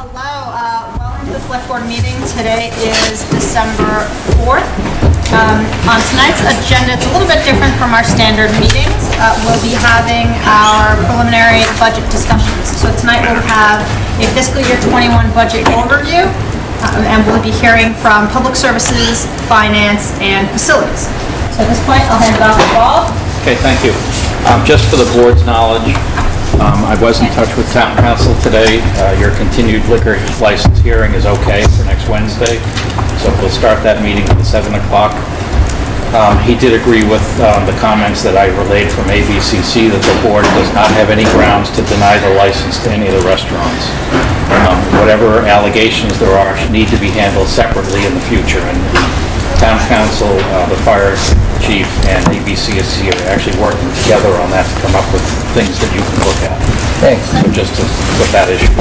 Hello, uh, welcome to the select board meeting. Today is December 4th. Um, On tonight's agenda, it's a little bit different from our standard meetings. Uh, We'll be having our preliminary budget discussions. So tonight we'll have a fiscal year 21 budget overview, um, and we'll be hearing from public services, finance, and facilities. So at this point, I'll hand it off to Bob. Okay, thank you. Um, Just for the board's knowledge, um, I was in touch with town counsel today. Uh, Your continued liquor license hearing is okay for next Wednesday, so we'll start that meeting at 7 o'clock. Um, He did agree with um, the comments that I relayed from ABCC that the board does not have any grounds to deny the license to any of the restaurants. Um, Whatever allegations there are need to be handled separately in the future, and town counsel, uh, the fire chief, and ABCC are actually working together on that to come up with things that you can look at. Thanks. So just to put that issue.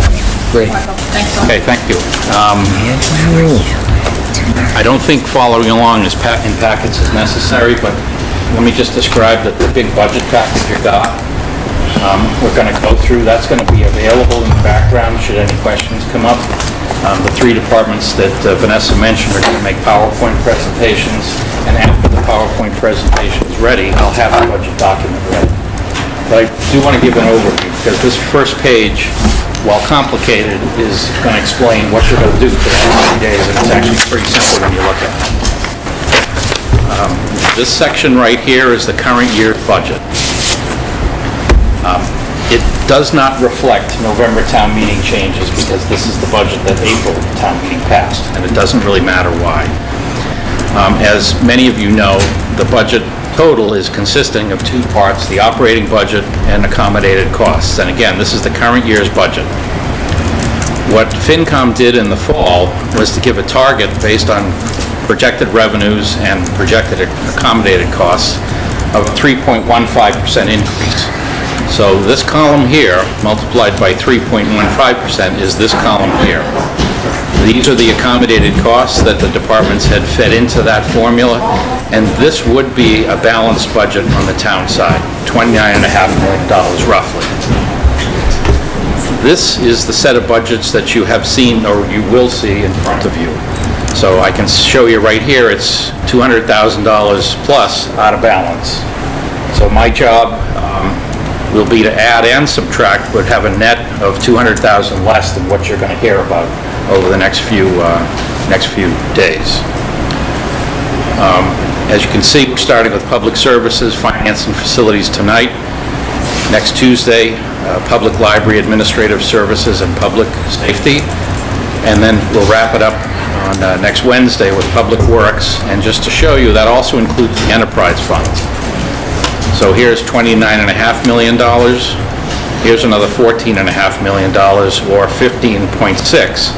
Great. Thanks, Okay, thank you. Um, I don't think following along is pa- in packets is necessary, but let me just describe the the big budget package you got. Um, We're going to go through, that's going to be available in the background should any questions come up. Um, The three departments that uh, Vanessa mentioned are going to make PowerPoint presentations, and after the PowerPoint presentation is ready, I'll have the budget document ready. But I do want to give an overview, because this first page, while complicated, is going to explain what you're going to do for the next 90 days, and it's actually pretty simple when you look at it. Um, This section right here is the current year's budget. Um, It does not reflect November town meeting changes, because this is the budget that April town meeting passed, and it doesn't really matter why. Um, As many of you know, the budget total is consisting of two parts, the operating budget and accommodated costs. And again, this is the current year's budget. What FinCom did in the fall was to give a target based on projected revenues and projected accommodated costs of a 3.15% increase. So this column here, multiplied by 3.15%, is this column here. These are the accommodated costs that the departments had fed into that formula, and this would be a balanced budget on the town side, $29.5 million roughly. This is the set of budgets that you have seen, or you will see in front of you. So I can show you right here, it's $200,000 plus out of balance. So my job will be to add and subtract, but have a net of 200,000 less than what you're going to hear about over the next few, uh, next few days. Um, As you can see, we're starting with public services, finance, and facilities tonight. Next Tuesday, uh, public library administrative services and public safety. And then we'll wrap it up on uh, next Wednesday with public works. And just to show you, that also includes the enterprise fund. So here's $29.5 million. Here's another $14.5 million, or 15.6.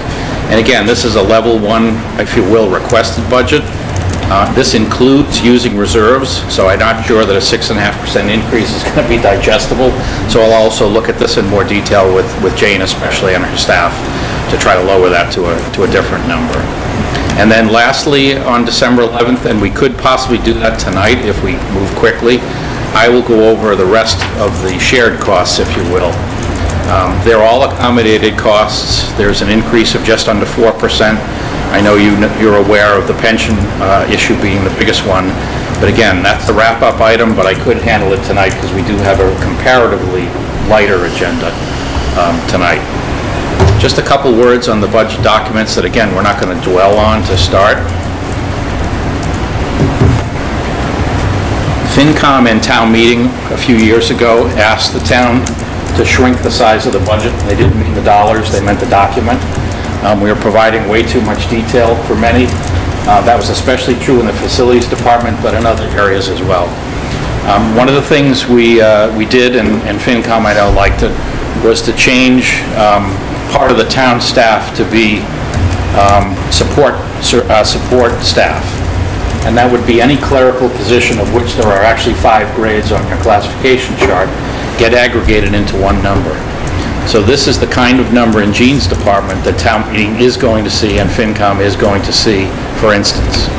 And again, this is a level one, if you will, requested budget. Uh, This includes using reserves, so I'm not sure that a 6.5% increase is going to be digestible. So I'll also look at this in more detail with with Jane especially and her staff to try to lower that to a, to a different number. And then lastly, on December 11th, and we could possibly do that tonight if we move quickly, I will go over the rest of the shared costs, if you will. Um, They're all accommodated costs. There's an increase of just under 4%. I know you you're aware of the pension uh, issue being the biggest one, but again, that's the wrap-up item, but I could handle it tonight because we do have a comparatively lighter agenda um, tonight. Just a couple words on the budget documents that, again, we're not going to dwell on to start. FinCom and town meeting a few years ago asked the town to shrink the size of the budget. They didn't mean the dollars, they meant the document. Um, We were providing way too much detail for many. Uh, That was especially true in the facilities department, but in other areas as well. Um, One of the things we, uh, we did, and and FinCom I know liked it, was to change um, part of the town staff to be um, support, uh, support staff. And that would be any clerical position of which there are actually five grades on your classification chart, get aggregated into one number. So this is the kind of number in Jean's department that town meeting is going to see and FinCom is going to see, for instance.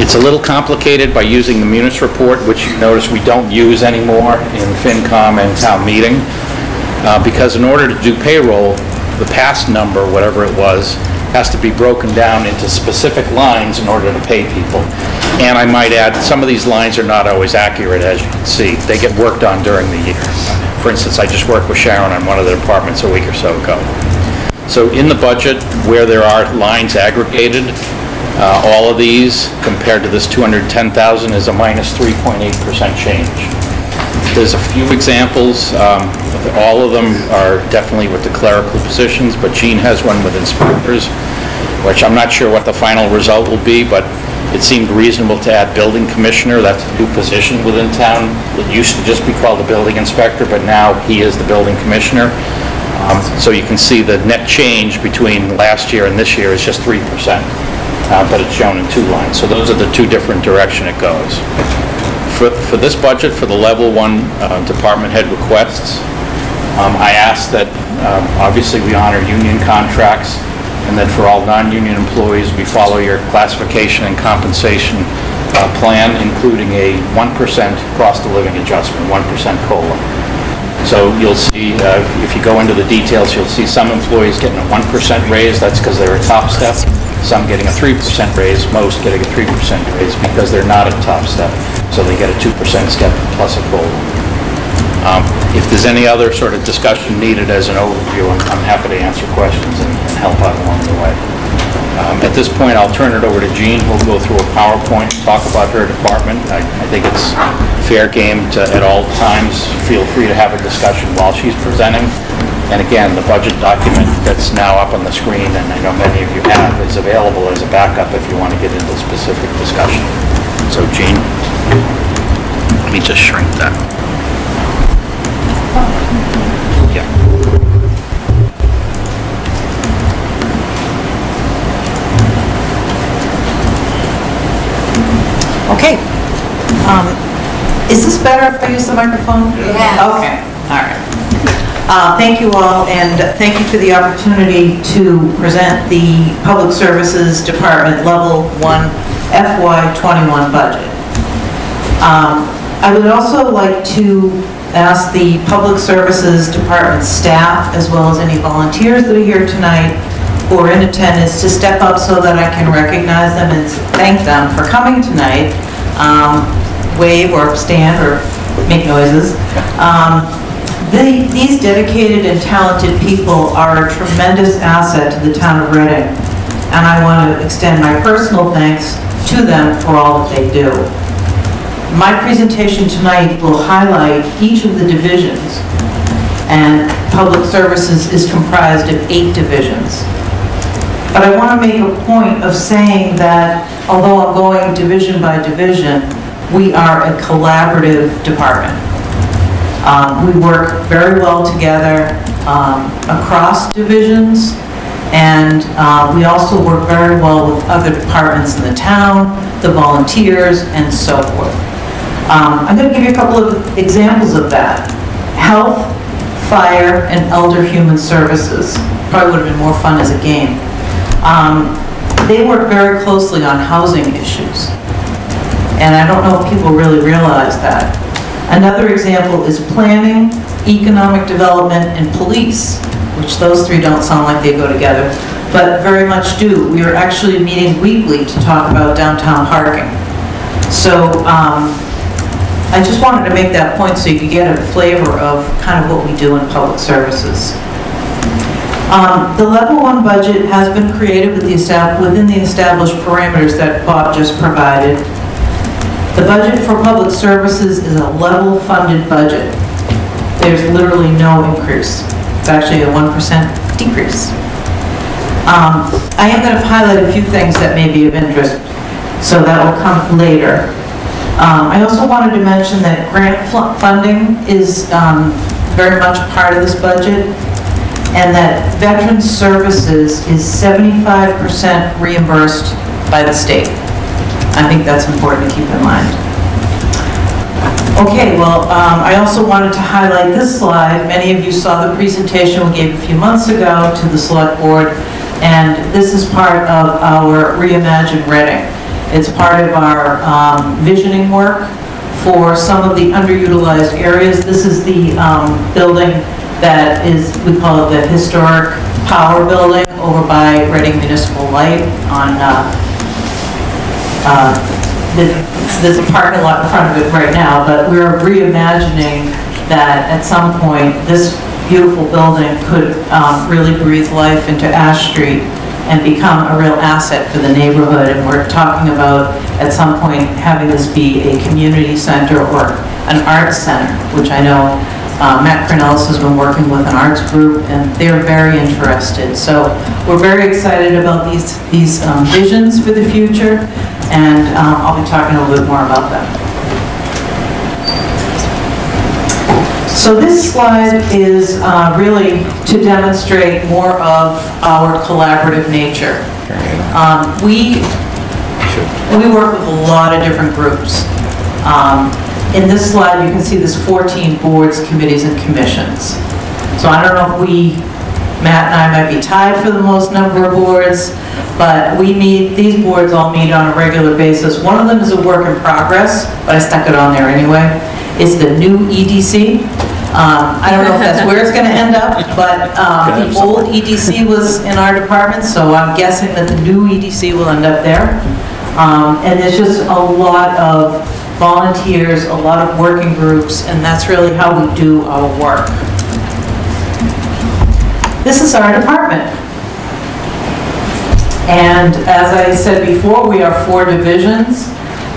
It's a little complicated by using the Munis report, which you notice we don't use anymore in FinCom and town meeting, uh, because in order to do payroll, the past number, whatever it was, has to be broken down into specific lines in order to pay people. And I might add, some of these lines are not always accurate, as you can see. They get worked on during the year. For instance, I just worked with Sharon on one of the departments a week or so ago. So in the budget, where there are lines aggregated, uh, all of these, compared to this 210,000, is a minus 3.8% change. There's a few examples, um, all of them are definitely with the clerical positions, but Jean has one with inspectors, which I'm not sure what the final result will be, but it seemed reasonable to add building commissioner, that's a new position within town. It used to just be called the building inspector, but now he is the building commissioner. Um, So you can see the net change between last year and this year is just 3%, uh, but it's shown in two lines. So those are the two different direction it goes. For, for this budget, for the level one uh, department head requests, um, I ask that, um, obviously, we honor union contracts, and that for all non-union employees, we follow your classification and compensation uh, plan, including a 1% cost of living adjustment, 1% COLA. So you'll see, uh, if you go into the details, you'll see some employees getting a 1% raise, that's because they're a top step. Some getting a 3% raise, most getting a 3% raise because they're not a top step. So they get a 2% step plus a COLA. Um, If there's any other sort of discussion needed as an overview, I'm I'm happy to answer questions and and help out along the way. Um, At this point, I'll turn it over to Jean, who'll go through a PowerPoint, and talk about her department. I I think it's fair game to, at all times, feel free to have a discussion while she's presenting. And again, the budget document that's now up on the screen, and I know many of you have, is available as a backup if you want to get into specific discussion. So Jean, let me just shrink that. Yeah. Okay. Um, Is this better if I use the microphone? Yes. Okay, all right. Uh, Thank you all, and thank you for the opportunity to present the Public Services Department Level 1 FY21 budget. Um, I would also like to ask the Public Services Department staff, as well as any volunteers that are here tonight are in attendance, to step up so that I can recognize them and thank them for coming tonight. Um, Wave or stand or make noises. Um, the- These dedicated and talented people are a tremendous asset to the town of Reading, and I want to extend my personal thanks to them for all that they do. My presentation tonight will highlight each of the divisions, and Public Services is comprised of eight divisions. But I want to make a point of saying that although I'm going division by division, we are a collaborative department. Um, We work very well together um, across divisions, and uh, we also work very well with other departments in the town, the volunteers, and so forth. Um, I'm going to give you a couple of examples of that. Health, fire, and elder human services. Probably would have been more fun as a game. Um, They work very closely on housing issues. And I don't know if people really realize that. Another example is planning, economic development, and police, which those three don't sound like they go together, but very much do. We are actually meeting weekly to talk about downtown parking. So um, I just wanted to make that point so you could get a flavor of kind of what we do in public services. Um, The level one budget has been created with the, within the established parameters that Bob just provided. The budget for public services is a level funded budget. There's literally no increase. It's actually a 1% decrease. Um, I am going to highlight a few things that may be of interest, so that will come later. Um, I also wanted to mention that grant funding is um, very much part of this budget, and that Veteran Services is 75% reimbursed by the state. I think that's important to keep in mind. Okay, well, um, I also wanted to highlight this slide. Many of you saw the presentation we gave a few months ago to the Select Board, and this is part of our Reimagine Reading. It's part of our um, visioning work for some of the underutilized areas. This is the um, building that is, we call it the Historic Power Building over by Reading Municipal Light on, uh, uh, the- there's a parking lot in front of it right now, but we're reimagining that at some point, this beautiful building could um, really breathe life into Ash Street and become a real asset for the neighborhood. And we're talking about, at some point, having this be a community center or an arts center, which I know uh, Matt Kraunelis has been working with an arts group, and they're very interested. So we're very excited about these, these um, visions for the future, and um, I'll be talking a little bit more about them. So this slide is uh, really to demonstrate more of our collaborative nature. Um, We, we work with a lot of different groups. Um, In this slide, you can see there's 14 boards, committees, and commissions. So I don't know if we, Matt and I might be tied for the most number of boards, but we meet, these boards all meet on a regular basis. One of them is a work in progress, but I stuck it on there anyway. It's the new EDC. Um, I don't know if that's where it's going to end up, but um, the old EDC was in our department, so I'm guessing that the new EDC will end up there. Um, And there's just a lot of volunteers, a lot of working groups, and that's really how we do our work. This is our department. And as I said before, we are four divisions.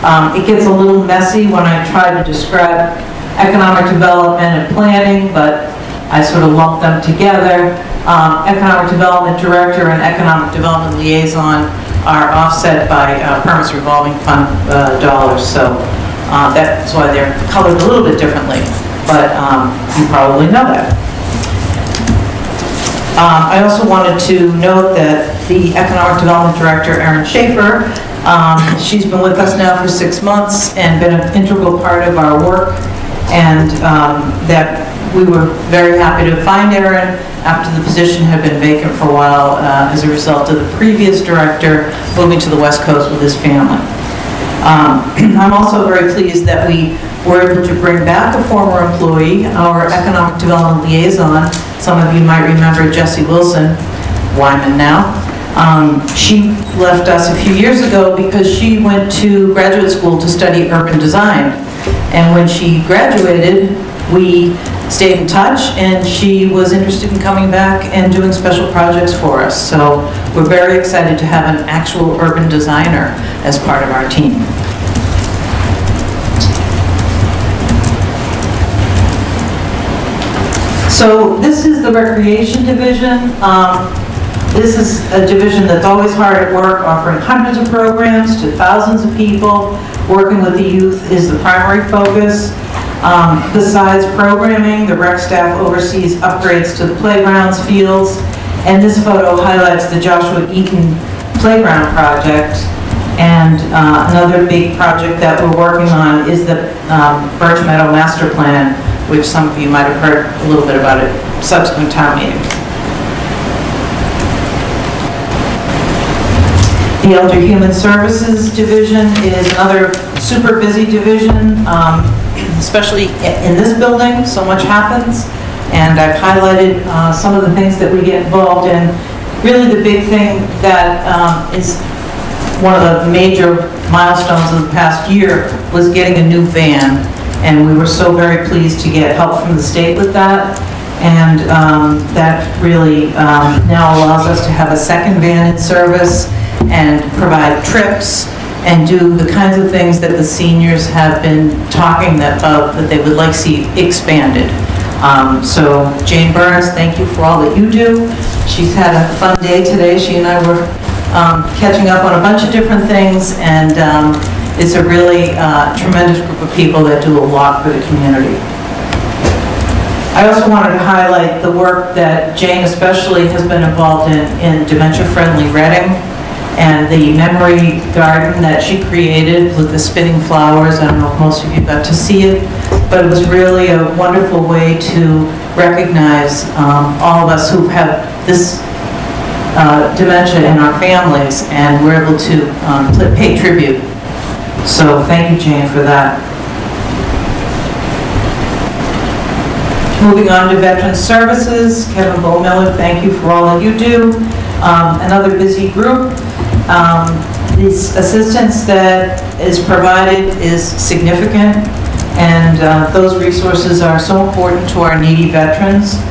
Um, It gets a little messy when I try to describe economic development and planning, but I sort of lump them together. Um, Economic Development Director and Economic Development Liaison are offset by uh, permits revolving fund uh, dollars, so uh, that's why they're colored a little bit differently, but um, you probably know that. Um, I also wanted to note that the Economic Development Director, Erin Schaefer, um, she's been with us now for six months and been an integral part of our work, and um, that we were very happy to find Erin after the position had been vacant for a while uh, as a result of the previous director moving to the West Coast with his family. Um, I'm also very pleased that we were able to bring back a former employee, our Economic Development Liaison. Some of you might remember Jessie Wilson, Wyman now. Um, She left us a few years ago because she went to graduate school to study urban design. And when she graduated, we stayed in touch, and she was interested in coming back and doing special projects for us. So we're very excited to have an actual urban designer as part of our team. So this is the Recreation Division. Um, This is a division that's always hard at work, offering hundreds of programs to thousands of people. Working with the youth is the primary focus. Um, Besides programming, the rec staff oversees upgrades to the playgrounds, fields, and this photo highlights the Joshua Eaton Playground Project. And uh, another big project that we're working on is the um, Birch Meadow Master Plan, which some of you might have heard a little bit about it subsequent town meeting. The Elder Human Services Division is another super busy division, um, especially in this building, so much happens. And I've highlighted uh, some of the things that we get involved in. Really, the big thing that um, is one of the major milestones of the past year was getting a new van, and we were so very pleased to get help from the state with that. And um, that really um, now allows us to have a second van in service and provide trips and do the kinds of things that the seniors have been talking that- about, that they would like to see expanded. Um, So Jane Burns, thank you for all that you do. She's had a fun day today. She and I were um, catching up on a bunch of different things, and um, it's a really uh, tremendous group of people that do a lot for the community. I also wanted to highlight the work that Jane especially has been involved in, in dementia-friendly Reading, and the memory garden that she created with the spinning flowers. I don't know if most of you got to see it, but it was really a wonderful way to recognize um, all of us who have this uh, dementia in our families, and we're able to um, pay tribute. So thank you, Jane, for that. Moving on to Veteran Services, Kevin Bohmiller, thank you for all that you do. Um, Another busy group. Um, This assistance that is provided is significant, and uh, those resources are so important to our needy veterans.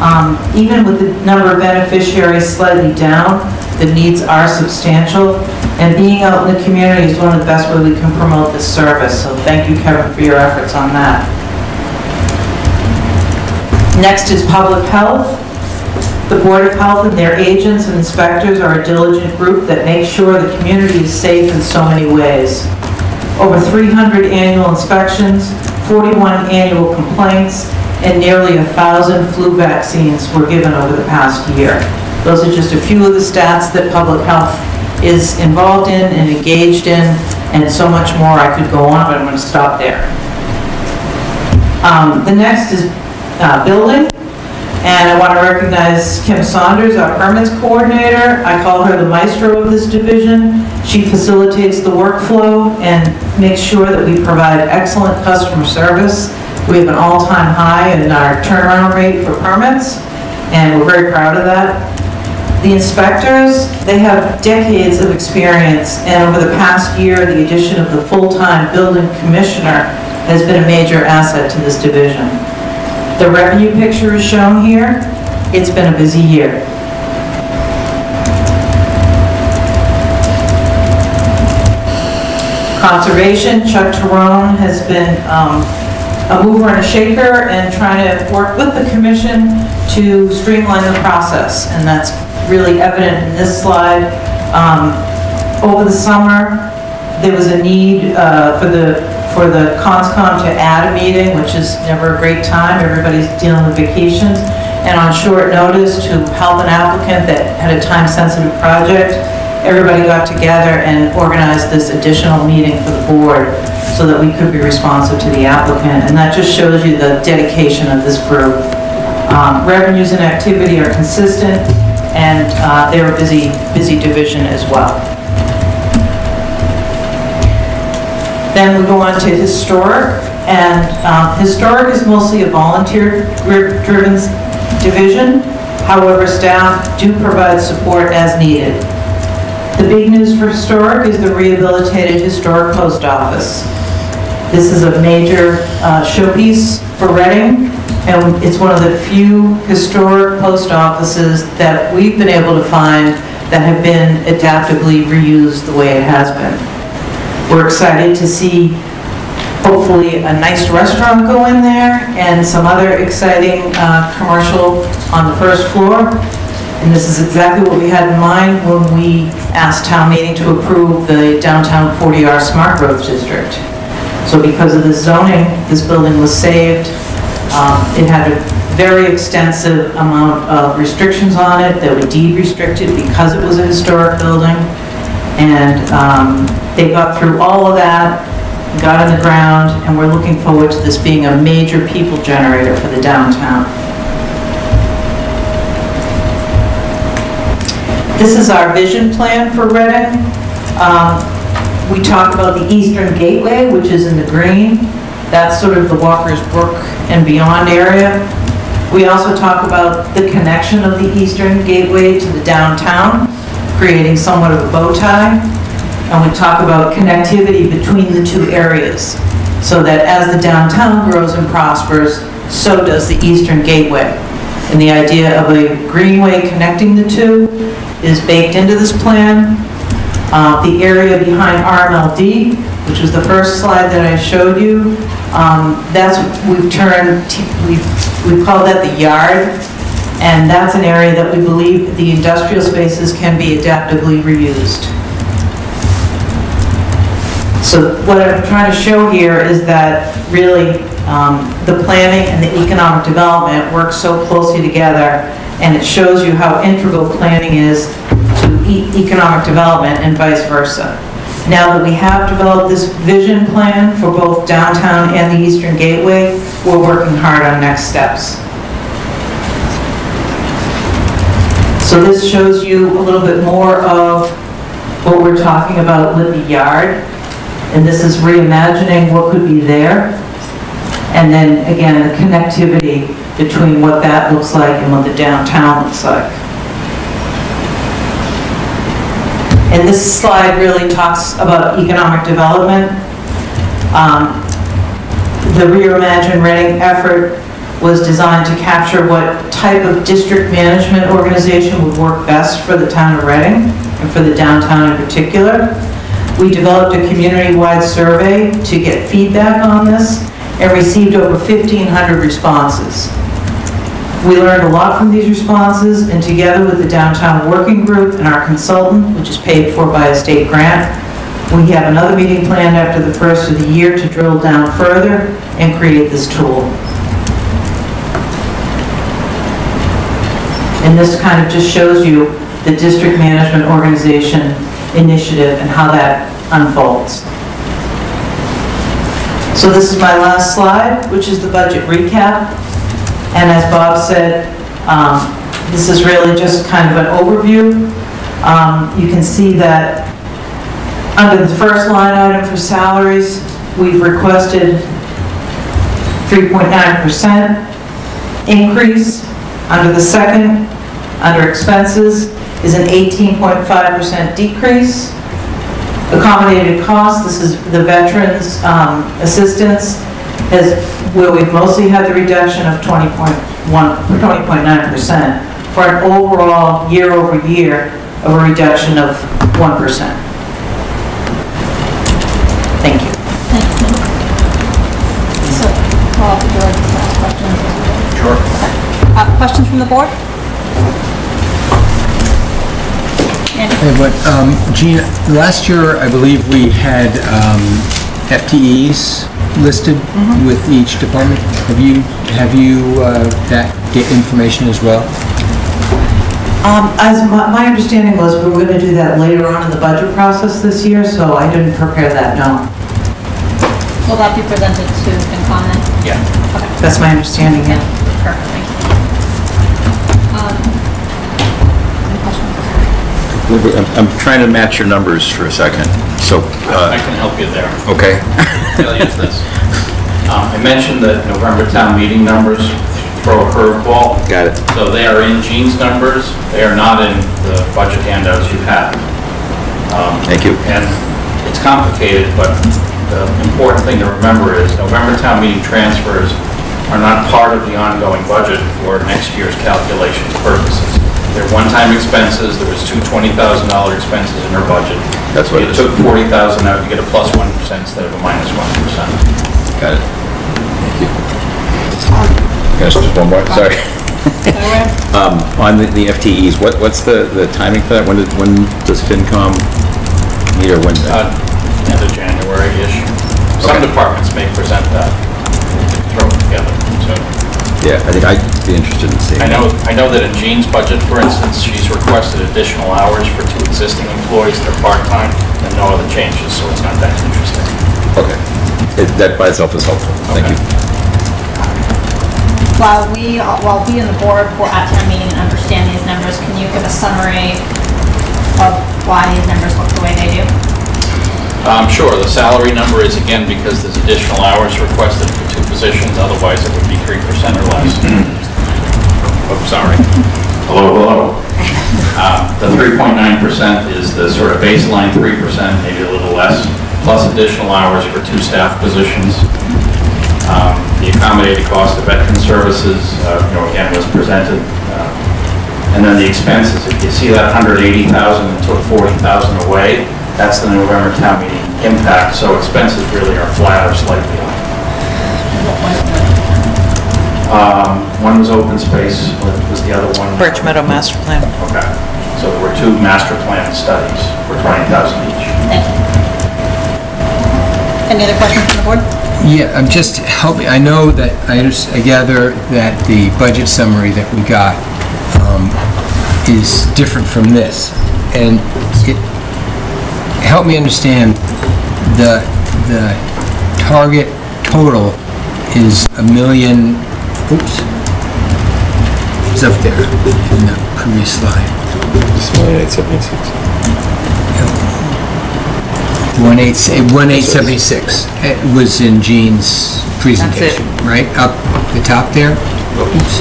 Um, Even with the number of beneficiaries slightly down, the needs are substantial, and being out in the community is one of the best ways we can promote this service, so thank you, Kevin, for your efforts on that. Next is public health. The Board of Health and their agents and inspectors are a diligent group that makes sure the community is safe in so many ways. Over 300 annual inspections, 41 annual complaints, and nearly a 1,000 flu vaccines were given over the past year. Those are just a few of the stats that public health is involved in and engaged in, and so much more. I could go on, but I'm going to stop there. Um, The next is uh, building, and I want to recognize Kim Saunders, our permits coordinator. I call her the maestro of this division. She facilitates the workflow and makes sure that we provide excellent customer service. We have an all-time high in our turnaround rate for permits, and we're very proud of that. The inspectors, they have decades of experience, and over the past year, the addition of the full-time building commissioner has been a major asset to this division. The revenue picture is shown here. It's been a busy year. Conservation, Chuck Tirone has been um, a mover and a shaker and trying to work with the commission to streamline the process, and that's really evident in this slide. Um, Over the summer, there was a need uh, for the, for the CONSCOM to add a meeting, which is never a great time, everybody's dealing with vacations, and on short notice to help an applicant that had a time-sensitive project, everybody got together and organized this additional meeting for the board so that we could be responsive to the applicant, and that just shows you the dedication of this group. Um, Revenues and activity are consistent, and uh, they're a busy, busy division as well. Then we go on to historic, and um, historic is mostly a volunteer-driven division. However, staff do provide support as needed. The big news for historic is the rehabilitated historic post office. This is a major uh, showpiece for Reading, and it's one of the few historic post offices that we've been able to find that have been adaptively reused the way it has been. We're excited to see hopefully a nice restaurant go in there and some other exciting uh, commercial on the first floor. And this is exactly what we had in mind when we asked town meeting to approve the downtown 40R smart growth district. So because of the zoning, this building was saved. Um, It had a very extensive amount of restrictions on it that were deed restricted because it was a historic building. And um, they got through all of that, got on the ground, and we're looking forward to this being a major people generator for the downtown. This is our vision plan for Reading. Um, We talk about the Eastern Gateway, which is in the green. That's sort of the Walker's Brook and beyond area. We also talk about the connection of the Eastern Gateway to the downtown, creating somewhat of a bow tie. And we talk about connectivity between the two areas, so that as the downtown grows and prospers, so does the Eastern Gateway. And the idea of a greenway connecting the two is baked into this plan. Uh, The area behind RMLD, which was the first slide that I showed you, um, that's, we've turned, we've we've called that the yard, and that's an area that we believe the industrial spaces can be adaptively reused. So what I'm trying to show here is that really, um, the planning and the economic development work so closely together, and it shows you how integral planning is to e- economic development and vice versa. Now that we have developed this vision plan for both downtown and the Eastern Gateway, we're working hard on next steps. So this shows you a little bit more of what we're talking about with the yard. And this is reimagining what could be there. And then, again, the connectivity between what that looks like and what the downtown looks like. And this slide really talks about economic development. Um, The Reimagine Reading effort was designed to capture what type of district management organization would work best for the town of Reading and for the downtown in particular. We developed a community-wide survey to get feedback on this and received over 1,500 responses. We learned a lot from these responses, and together with the downtown working group and our consultant, which is paid for by a state grant, we have another meeting planned after the first of the year to drill down further and create this tool. And this kind of just shows you the district management organization initiative and how that unfolds. So this is my last slide, which is the budget recap. And as Bob said, um, this is really just kind of an overview. Um, You can see that under the first line item for salaries, we've requested 3.9% increase. Under the second, under expenses, is an 18.5% decrease. Accommodated costs, this is the veterans' um, assistance, is where we've mostly had the reduction of 20.1, 20.9%, for an overall year-over-year of a reduction of 1%. Thank you. So, Paul, would you like to ask questions? Sure. Uh, Questions from the board? Hey, but, um, Gina, last year, I believe we had, um, FTEs listed with each department. Have you, have you, uh, that get information as well? Um, As my, my understanding was, we were gonna do that later on in the budget process this year, so I didn't prepare that, no. Will that be presented to FinCom then? Yeah. Okay, That's my understanding, yeah. perfect, thank you. Um, any questions? I'm I'm trying to match your numbers for a second. So, I uh, can help you there. okay. Tell you this. Um, I mentioned that November town meeting numbers throw a curveball. Got it. So they are in Jean's numbers, they are not in the budget handouts you have. Um, Thank you. And it's complicated, but the important thing to remember is November town meeting transfers are not part of the ongoing budget for next year's calculations purposes. They're one-time expenses, there was two $20,000 expenses in her budget. That's what it is. You took 40,000 out, you get a plus 1 instead of a minus 1. Got it. Thank you. Yes, just one more, sorry. Um, On the the FTEs, what, what's the, the timing for that? When did, when does FinCom meet or when? uh, end of January-ish. Some Okay. departments may present that, throw it together, so. Yeah, I think I'd be interested in seeing. I know, I know that in Jean's budget, for instance, she's requested additional hours for two existing employees that are part-time, and no other changes, so it's not that interesting. Okay. It- That by itself is helpful. Thank you. While we, while we and the board were at town meeting and understand these numbers, can you give a summary of why these numbers look the way they do? Um, sure, the salary number is again because there's additional hours requested for two positions, otherwise it would be three percent or less. Oh, sorry. Hello, hello. Uh, The three point nine percent is the sort of baseline three percent, maybe a little less, plus additional hours for two staff positions. Um, The accommodated cost of veteran services, uh, you know, again, was presented. uh, And then the expenses, if you see that 180,000 and took 40,000 away, that's the November town meeting impact, so expenses really are flat or slightly up. Um, One was open space, what was the other one? Birch Meadow Master Plan. Okay, so there were two master plan studies for 20,000 each. Thank you. Any other questions from the board? Yeah, I'm just helping, I know that, I under- I gather that the budget summary that we got um, is different from this. And it, help me understand, the, the target total is a million, oops, it's up there in the previous slide. It's one eight seventy six. One eight one eight seventy six. It was in Jean's presentation, right? Up the top there? Oops.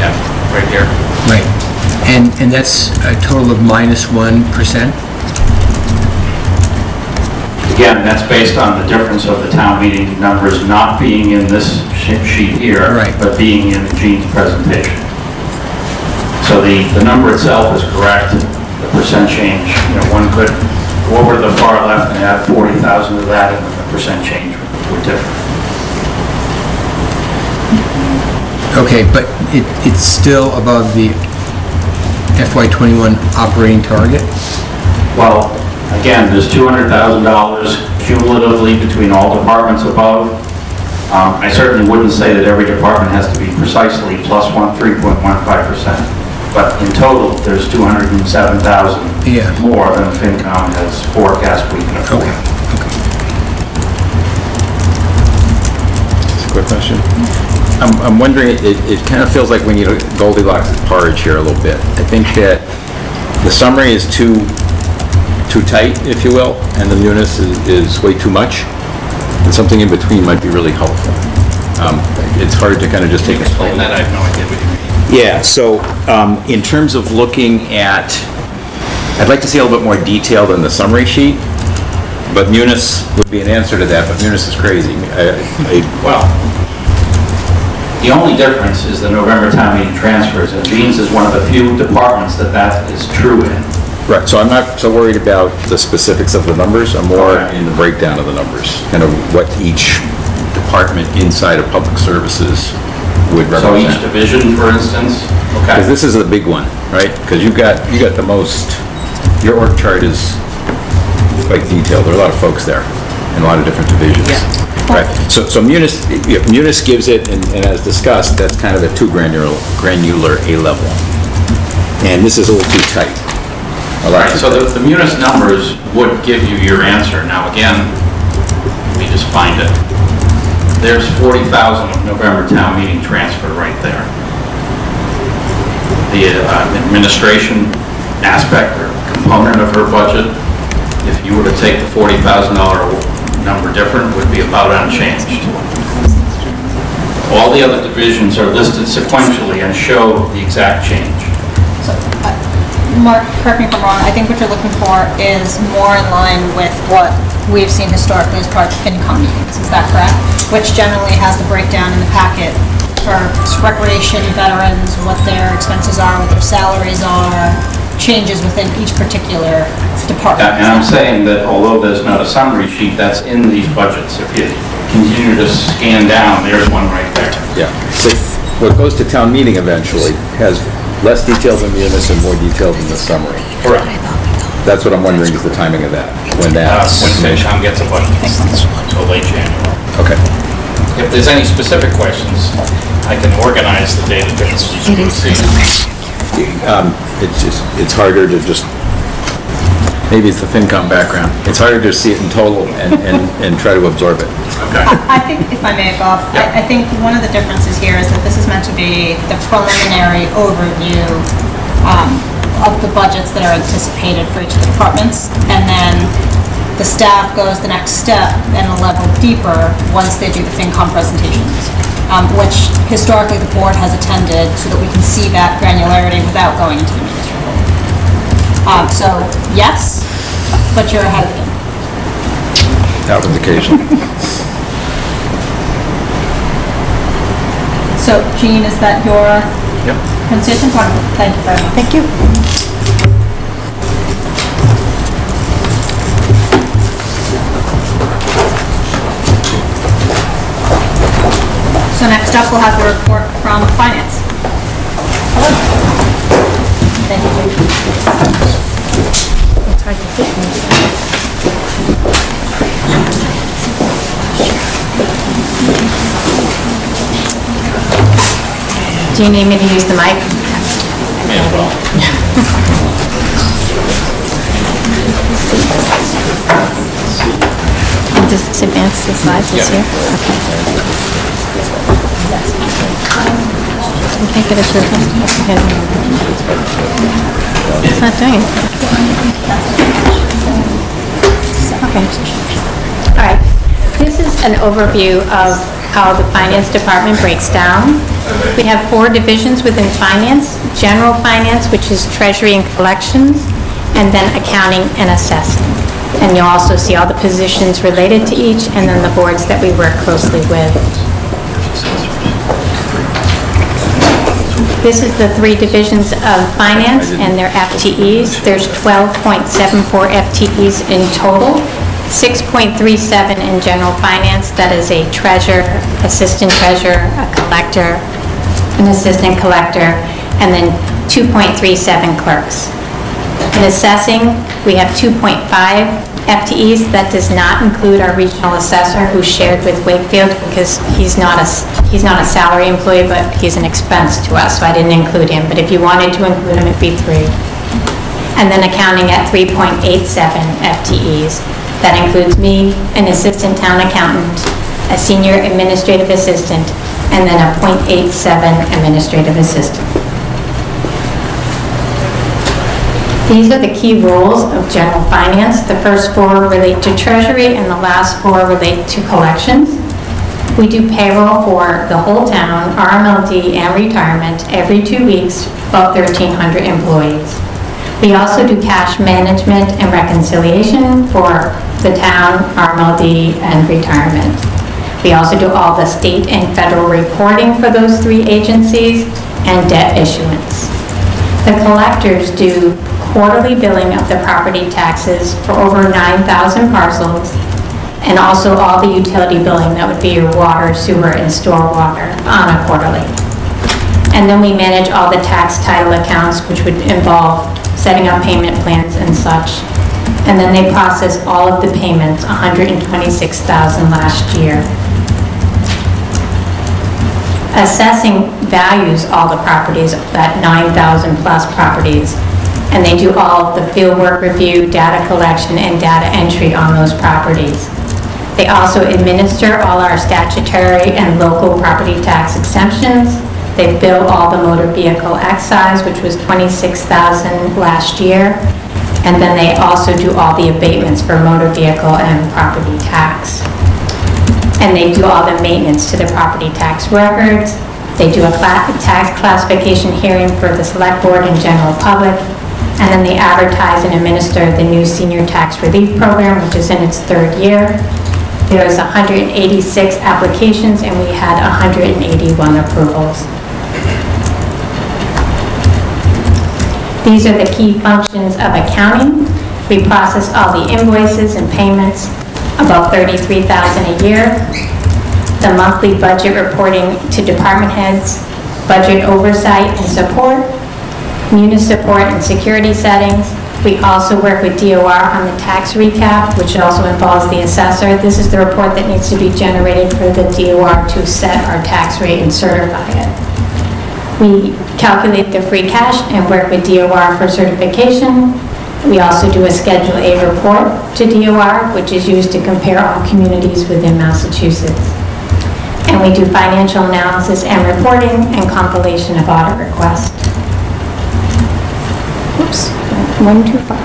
Yeah, right here. Right. And, and that's a total of minus 1? Again, that's based on the difference of the town meeting numbers not being in this sheet here. Right. But being in Jean's presentation. So the, the number itself is correct, the percent change, you know, one could go over to the far left and add 40,000 to that, and the percent change would differ. Okay, but it, it's still above the FY '21 operating target? Well, again, there's $200,000 cumulatively between all departments above. Um, I certainly wouldn't say that every department has to be precisely plus one, 3.15%. But in total, there's 207,000 Yeah. more than FinCom has forecast we can afford. Just a quick question. I'm, I'm wondering, it, it kind of feels like we need a Goldilocks porridge here a little bit. I think that the summary is too, too tight, if you will, and the munis is, is way too much. And something in between might be really helpful. Um, it's hard to kind of just take a. Explain that, I have no idea what you mean. Yeah, so um, in terms of looking at, I'd like to see a little bit more detail than the summary sheet, but Munis would be an answer to that, but Munis is crazy. I- I- Well, the only difference is the November town meeting transfers, and Jean's is one of the few departments that that is true in. Right, so I'm not so worried about the specifics of the numbers, I'm more Okay. in the breakdown of the numbers, kind of what each department inside of public services would represent. So each division, for instance, okay. Because this is a big one, right? Because you've got, you got the most, your org chart is quite detailed, there are a lot of folks there, and a lot of different divisions. Right, so, so Munis, yeah, Munis gives it, and and as discussed, that's kind of a too granular, granular A level. And this is a little too tight. A lot Right, so the the Munis numbers would give you your answer. Now, again, let me just find it. There's 40,000 of November town meeting transfer right there. The uh, administration aspect or component of her budget, if you were to take the $40,000 number different, would be about unchanged. All the other divisions are listed sequentially and show the exact change. So, uh, Mark, correct me if I'm wrong, I think what you're looking for is more in line with what we've seen historically as part of FinCom meetings, is that correct? Which generally has the breakdown in the packet for recreation veterans, what their expenses are, what their salaries are, changes within each particular department. Yeah, And I'm saying that although there's not a summary sheet, that's in these budgets. If you continue to scan down, there's one right there. Yeah. So what goes to town meeting eventually has less detail than Munis and more detail than the summary. Correct. That's what I'm wondering is the timing of that, when Uh, that When information. FinCom gets a budget, so late January. Okay. If there's any specific questions, I can organize the data differences. It is. Um, It's just, it's harder to just, maybe it's the FinCom background. It's harder to see it in total and, and, and try to absorb it. Okay. I think, if I may, Goff, Yeah. I I think one of the differences here is that this is meant to be the preliminary overview um, of the budgets that are anticipated for each of the departments, and then the staff goes the next step and a level deeper once they do the FinCom presentations, um, which historically the board has attended so that we can see that granularity without going into the munis report. Um, So, yes, but you're ahead of the game. Happens occasionally. So, Jean, is that your Yep. presentation? Wonderful. Thank you very much. Thank you. So next up, we'll have the report from finance. Hello. Thank you, Jean. Do you need me to use the mic? May as well. Just advance the slides this year? Okay. You can't get it to, okay. It's not doing it. Okay. All right. This is an overview of how the finance department breaks down We have four divisions within finance, general finance, which is treasury and collections, and then accounting and assessing. And you'll also see all the positions related to each, and then the boards that we work closely with. This is the three divisions of finance and their FTEs. There's 12.74 FTEs in total, 6.37 in general finance, that is a treasurer, assistant treasurer, a collector, an assistant collector, and then 2.37 clerks. In assessing, we have 2.5 FTEs. That does not include our regional assessor who shared with Wakefield because he's not a, he's not a salary employee, but he's an expense to us, so I didn't include him. But if you wanted to include him, it'd be three. And then accounting at 3.87 FTEs. That includes me, an assistant town accountant, a senior administrative assistant, and then a .87 administrative assistant. These are the key roles of general finance. The first four relate to treasury, and the last four relate to collections. We do payroll for the whole town, RMLD, and retirement every two weeks, about 1,300 employees. We also do cash management and reconciliation for the town, RMLD, and retirement. We also do all the state and federal reporting for those three agencies and debt issuance. The collectors do quarterly billing of the property taxes for over 9,000 parcels, and also all the utility billing, that would be your water, sewer, and store water on a quarterly. And then we manage all the tax title accounts, which would involve setting up payment plans and such. And then they process all of the payments, 126,000 last year. Assessing values all the properties, that 9,000 plus properties, and they do all the fieldwork review, data collection, and data entry on those properties. They also administer all our statutory and local property tax exemptions. They bill all the motor vehicle excise, which was 26,000 last year. And then they also do all the abatements for motor vehicle and property tax. And they do all the maintenance to the property tax records. They do a tax classification hearing for the select board and general public. And then they advertise and administer the new senior tax relief program, which is in its third year. There was 186 applications and we had 181 approvals. These are the key functions of accounting. We process all the invoices and payments, about 33,000 a year. The monthly budget reporting to department heads, budget oversight and support, munis support and security settings. We also work with DOR on the tax recap, which also involves the assessor. This is the report that needs to be generated for the DOR to set our tax rate and certify it. We calculate the free cash and work with DOR for certification. We also do a Schedule A report to DOR, which is used to compare all communities within Massachusetts. And we do financial analysis and reporting and compilation of audit requests. Oops, one too far.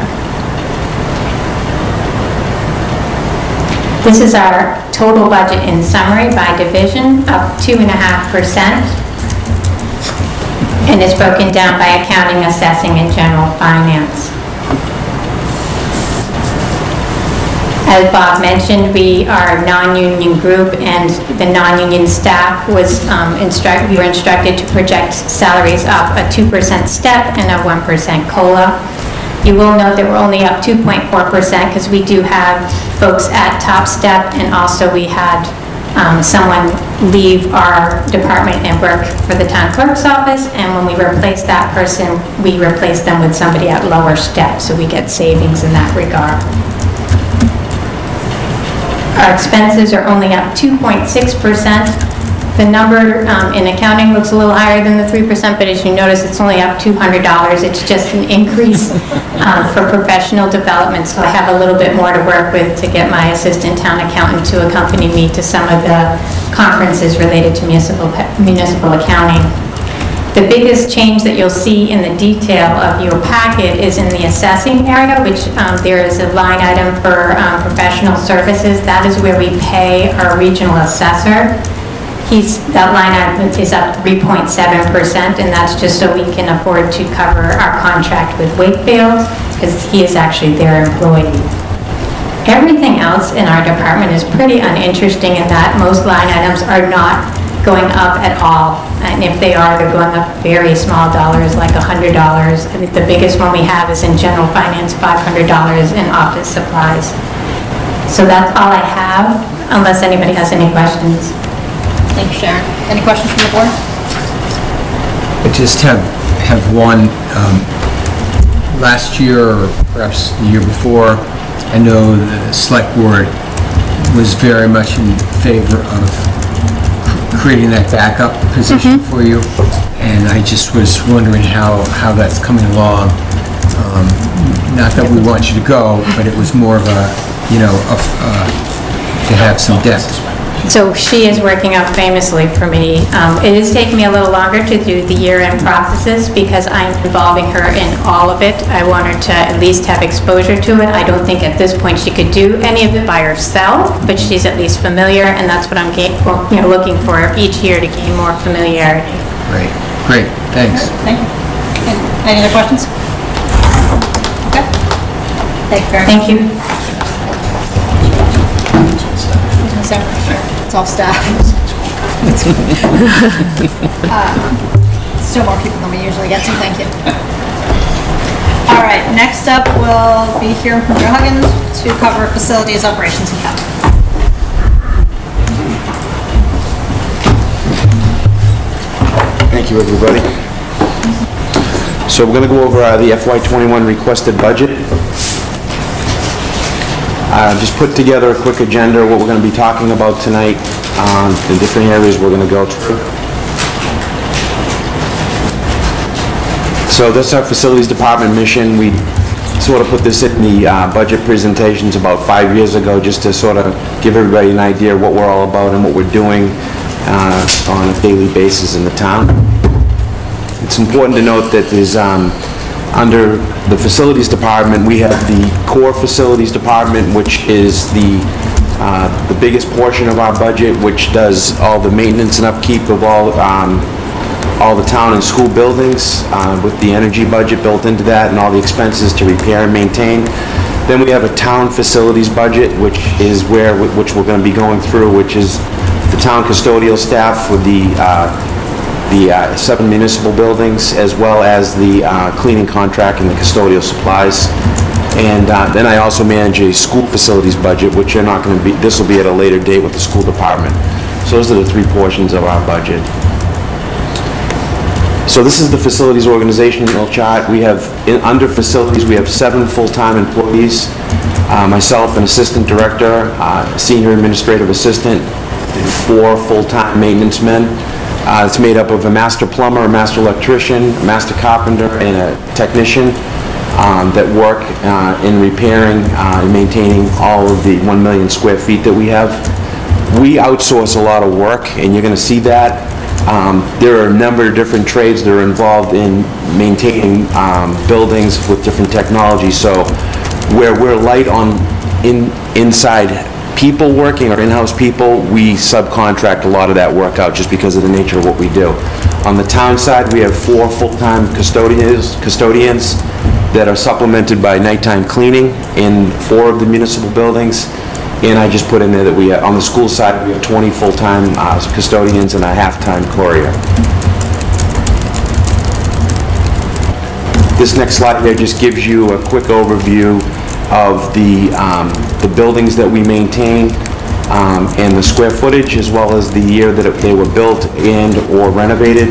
This is our total budget in summary by division, up 2.5%. And it's broken down by accounting, assessing, and general finance. As Bob mentioned, we are a non-union group, and the non-union staff was um, we were instructed to project salaries up a 2% step and a 1% COLA. You will note that we're only up 2.4% because we do have folks at top step, and also we had um, someone leave our department and work for the town clerk's office, and when we replace that person, we replace them with somebody at lower step, so we get savings in that regard. Our expenses are only up 2.6%. The number um, in accounting looks a little higher than the 3%, but as you notice, it's only up $200. It's just an increase um, for professional development, so I have a little bit more to work with to get my assistant town accountant to accompany me to some of the conferences related to municipal municipal accounting. The biggest change that you'll see in the detail of your packet is in the assessing area, which um, there is a line item for um, professional services. That is where we pay our regional assessor. He's, that line item is up 3.7%, and that's just so we can afford to cover our contract with Wakefield, because he is actually their employee. Everything else in our department is pretty uninteresting in that most line items are not going up at all. And if they are, they're going up very small dollars, like $100. I think the biggest one we have is in general finance, $500 in office supplies. So that's all I have, unless anybody has any questions. Thank you, Sharon. Any questions from the board? I just have, have one. um, Last year, or perhaps the year before, I know the select board was very much in favor of creating that backup position for you, and I just was wondering how, how that's coming along. Um, Not that we want you to go, but it was more of a, you know, of, uh, to have some depth. So she is working out famously for me. Um, It is taking me a little longer to do the year-end processes because I'm involving her in all of it. I want her to at least have exposure to it. I don't think at this point she could do any of it by herself, but she's at least familiar, and that's what I'm, ga- well, you know, looking for each year to gain more familiarity. Great, great, thanks. Thank you. Any other questions? Okay. Thank you very much. Thank you. It's all staff. Uh, Still more people than we usually get so thank you. All right, next up, we'll be hearing from Joe Huggins to cover facilities, operations, and capital. Thank you, everybody. So we're going to go over uh, the FY21 requested budget. Uh, Just put together a quick agenda, what we're going to be talking about tonight, um, the different areas we're going to go through. So this is our facilities department mission. We sort of put this in the uh, budget presentations about five years ago, just to sort of give everybody an idea of what we're all about and what we're doing uh, on a daily basis in the town. It's important to note that there's, um, under the Facilities Department, we have the core Facilities Department, which is the, uh, the biggest portion of our budget, which does all the maintenance and upkeep of all, um, all the town and school buildings, uh, with the energy budget built into that, and all the expenses to repair and maintain. Then we have a town facilities budget, which is where, which we're gonna be going through, which is the town custodial staff with the, uh, the uh, seven municipal buildings, as well as the uh, cleaning contract and the custodial supplies. And uh, then I also manage a school facilities budget, which you're not going to be, this will be at a later date with the school department. So those are the three portions of our budget. So this is the facilities organizational chart. We have, in- under facilities, we have seven full-time employees, uh, myself, an assistant director, uh, senior administrative assistant, and four full-time maintenance men. Uh, It's made up of a master plumber, a master electrician, a master carpenter, and a technician um, that work uh, in repairing uh, and maintaining all of the 1 million square feet that we have. We outsource a lot of work, and you're going to see that. Um, There are a number of different trades that are involved in maintaining um, buildings with different technologies, so where we're light on in inside people working or in-house people, we subcontract a lot of that work out just because of the nature of what we do. On the town side, we have four full-time custodians, custodians that are supplemented by nighttime cleaning in four of the municipal buildings. And I just put in there that we, on the school side, we have 20 full-time uh, custodians and a half-time courier. This next slide here just gives you a quick overview of the, um, the buildings that we maintain um, and the square footage, as well as the year that they were built and/or renovated.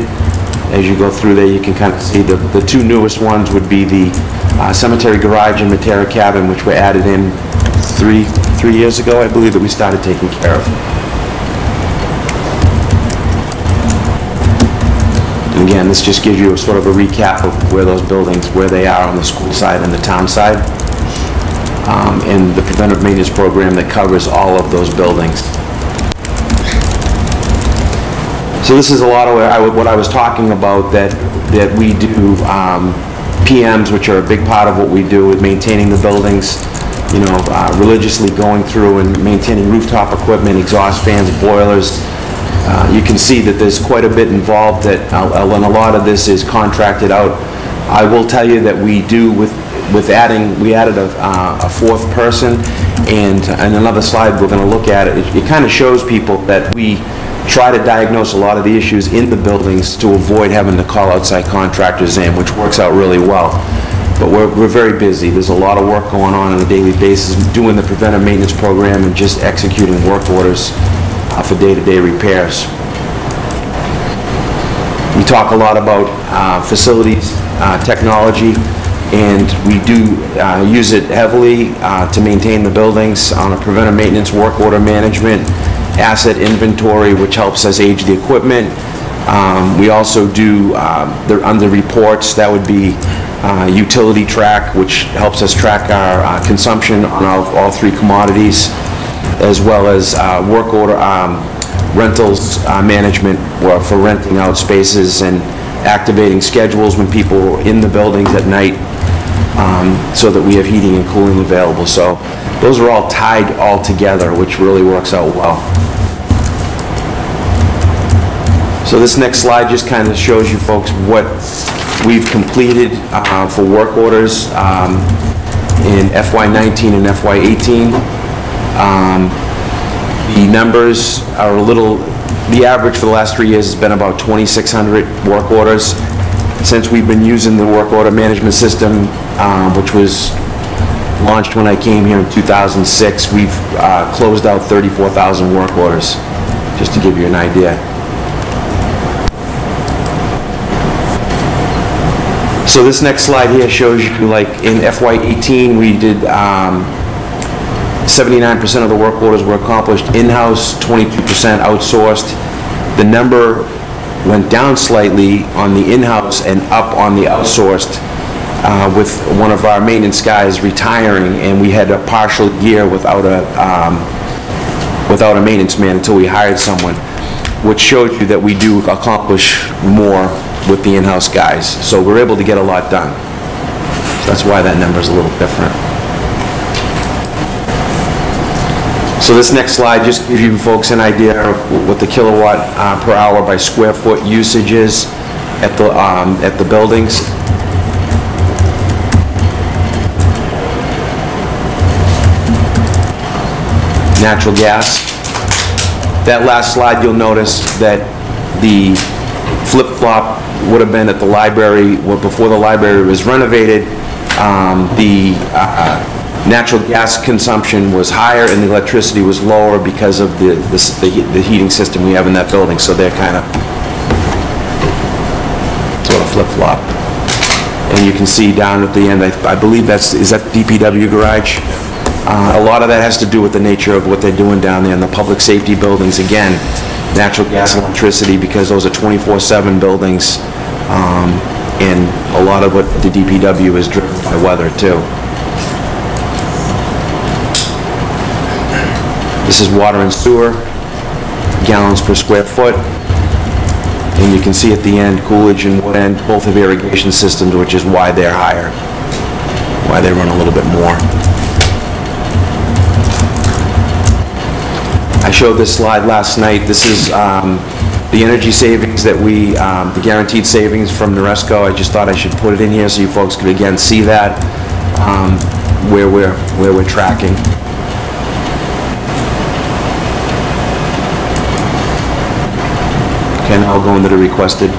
As you go through there, you can kind of see the, the two newest ones would be the uh, cemetery garage and Mattera cabin, which were added in three, three years ago, I believe, that we started taking care of. And again, this just gives you a sort of a recap of where those buildings, where they are on the school side and the town side, um, and the preventive maintenance program that covers all of those buildings. So this is a lot of what I- what I was talking about, that, that we do um, PMs, which are a big part of what we do with maintaining the buildings, you know, uh, religiously going through and maintaining rooftop equipment, exhaust fans, boilers, uh, you can see that there's quite a bit involved that, uh, and a lot of this is contracted out. I will tell you that we do with, with adding, we added a, uh, a fourth person, and, and another slide we're gonna look at, it, it kind of shows people that we try to diagnose a lot of the issues in the buildings to avoid having to call outside contractors in, which works out really well. But we're, we're very busy. There's a lot of work going on on a daily basis, doing the preventive maintenance program and just executing work orders uh, for day-to-day repairs. We talk a lot about uh, facilities, uh, technology, and we do uh, use it heavily uh, to maintain the buildings on a preventive maintenance, work order management, asset inventory, which helps us age the equipment. Um, We also do, um, the- under reports, that would be uh, utility track, which helps us track our uh, consumption on all all three commodities, as well as uh, work order, um, rentals uh, management or for renting out spaces and activating schedules when people are in the buildings at night um, so that we have heating and cooling available. So those are all tied all together, which really works out well. So this next slide just kind of shows you folks what we've completed uh, for work orders um, in FY19 and FY18. Um, The numbers are a little, the average for the last three years has been about 2,600 work orders. Since we've been using the work order management system, um, which was launched when I came here in 2006, we've uh, closed out 34,000 work orders, just to give you an idea. So this next slide here shows you, like, in FY18, we did um, 79% of the work orders were accomplished in-house, 22% outsourced. The number went down slightly on the in-house and up on the outsourced uh, with one of our maintenance guys retiring, and we had a partial year without a, um, without a maintenance man until we hired someone, which showed you that we do accomplish more with the in-house guys. So we're able to get a lot done. So that's why that number is a little different. So this next slide just gives you folks an idea of what the kilowatt uh, per hour by square foot usage is at the, um, at the buildings. Natural gas. That last slide, you'll notice that the flip-flop would have been at the library, before the library was renovated, um, the uh, natural gas consumption was higher and the electricity was lower because of the, the the the heating system we have in that building, so they're kind of sort of flip-flop. And you can see down at the end, I I believe that's, is that DPW garage? Uh, A lot of that has to do with the nature of what they're doing down there in the public safety buildings. Again, natural gas and electricity, because those are 24/7 buildings, um, and a lot of what the DPW is driven by weather, too. This is water and sewer, gallons per square foot. And you can see at the end, Coolidge and Wood End both have irrigation systems, which is why they're higher, why they run a little bit more. I showed this slide last night. This is um, the energy savings that we, um, the guaranteed savings from Noresco. I just thought I should put it in here so you folks could again see that, um, where we're, where we're tracking. Now I'll go into the requested.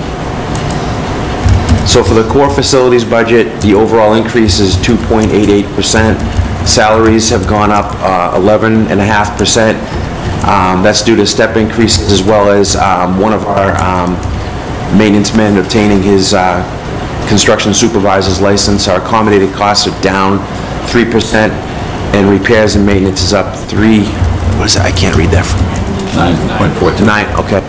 So for the core facilities budget, the overall increase is 2.88%. Salaries have gone up uh, 11.5%. Um, That's due to step increases as well as um, one of our um, maintenance men obtaining his uh, construction supervisor's license. Our accommodated costs are down 3%, and repairs and maintenance is up 3, what is it? I can't read that from 9.42. Nine, okay.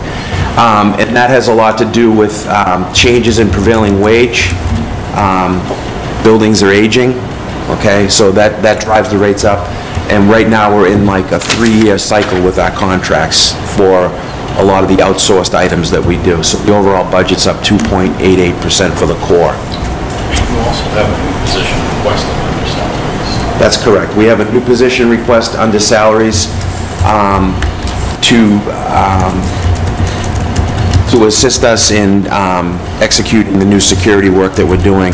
Um, And that has a lot to do with um, changes in prevailing wage. Um, Buildings are aging, okay, so that, that drives the rates up. And right now, we're in like a three-year cycle with our contracts for a lot of the outsourced items that we do. So the overall budget's up 2.88% for the core. You also have a new position requested under salaries. That's correct. We have a new position request under salaries um, to um, to assist us in um, executing the new security work that we're doing.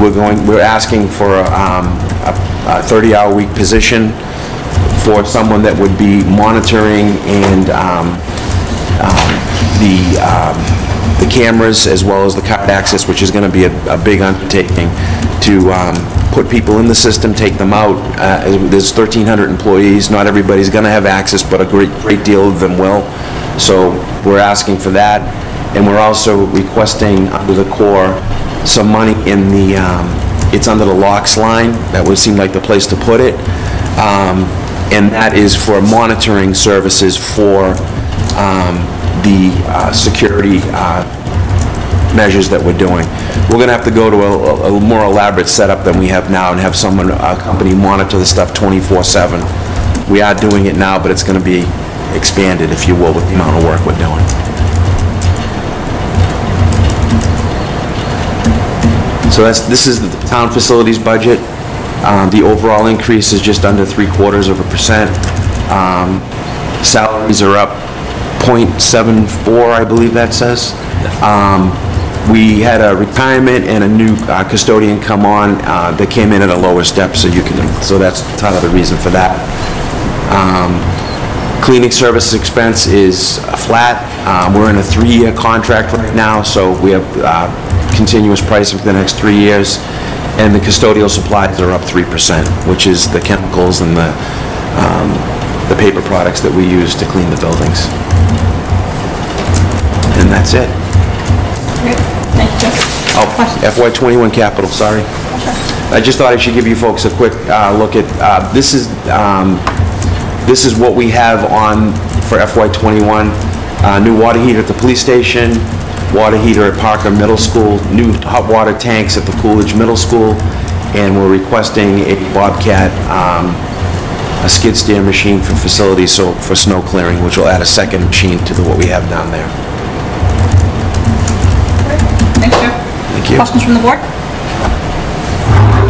We're going, we're asking for um, a 30-hour-week position for someone that would be monitoring and um, um, the, um, the cameras as well as the card access, which is going to be a a big undertaking to um, put people in the system, take them out. Uh, There's 1,300 employees, not everybody's going to have access, but a great, great deal of them will. So we're asking for that, and we're also requesting under the core some money in the, um, it's under the locks line, that would seem like the place to put it. Um, And that is for monitoring services for um, the uh, security uh, measures that we're doing. We're gonna have to go to a, a more elaborate setup than we have now and have someone, a company monitor the stuff 24/7. We are doing it now, but it's gonna be expanded, if you will, with the amount of work we're doing. So that's, this is the town facilities budget. Um, The overall increase is just under three quarters of a percent. Um, Salaries are up .74, I believe that says. Um, We had a retirement and a new uh, custodian come on uh, that came in at a lower step, so you can, so that's kind of the reason for that. Um, Cleaning services expense is flat. Um, We're in a three-year contract right now, so we have uh, continuous pricing for the next three years. And the custodial supplies are up 3%, which is the chemicals and the, um, the paper products that we use to clean the buildings. And that's it. Oh, FY '21 capital, sorry. I just thought I should give you folks a quick uh, look at, uh, this is, um, this is what we have on for FY '21. Uh, New water heater at the police station, water heater at Parker Middle School, new hot water tanks at the Coolidge Middle School, and we're requesting a Bobcat, um, a skid steer machine for facilities, so for snow clearing, which will add a second machine to the- what we have down there. Thank you. Thank you. Questions from the board?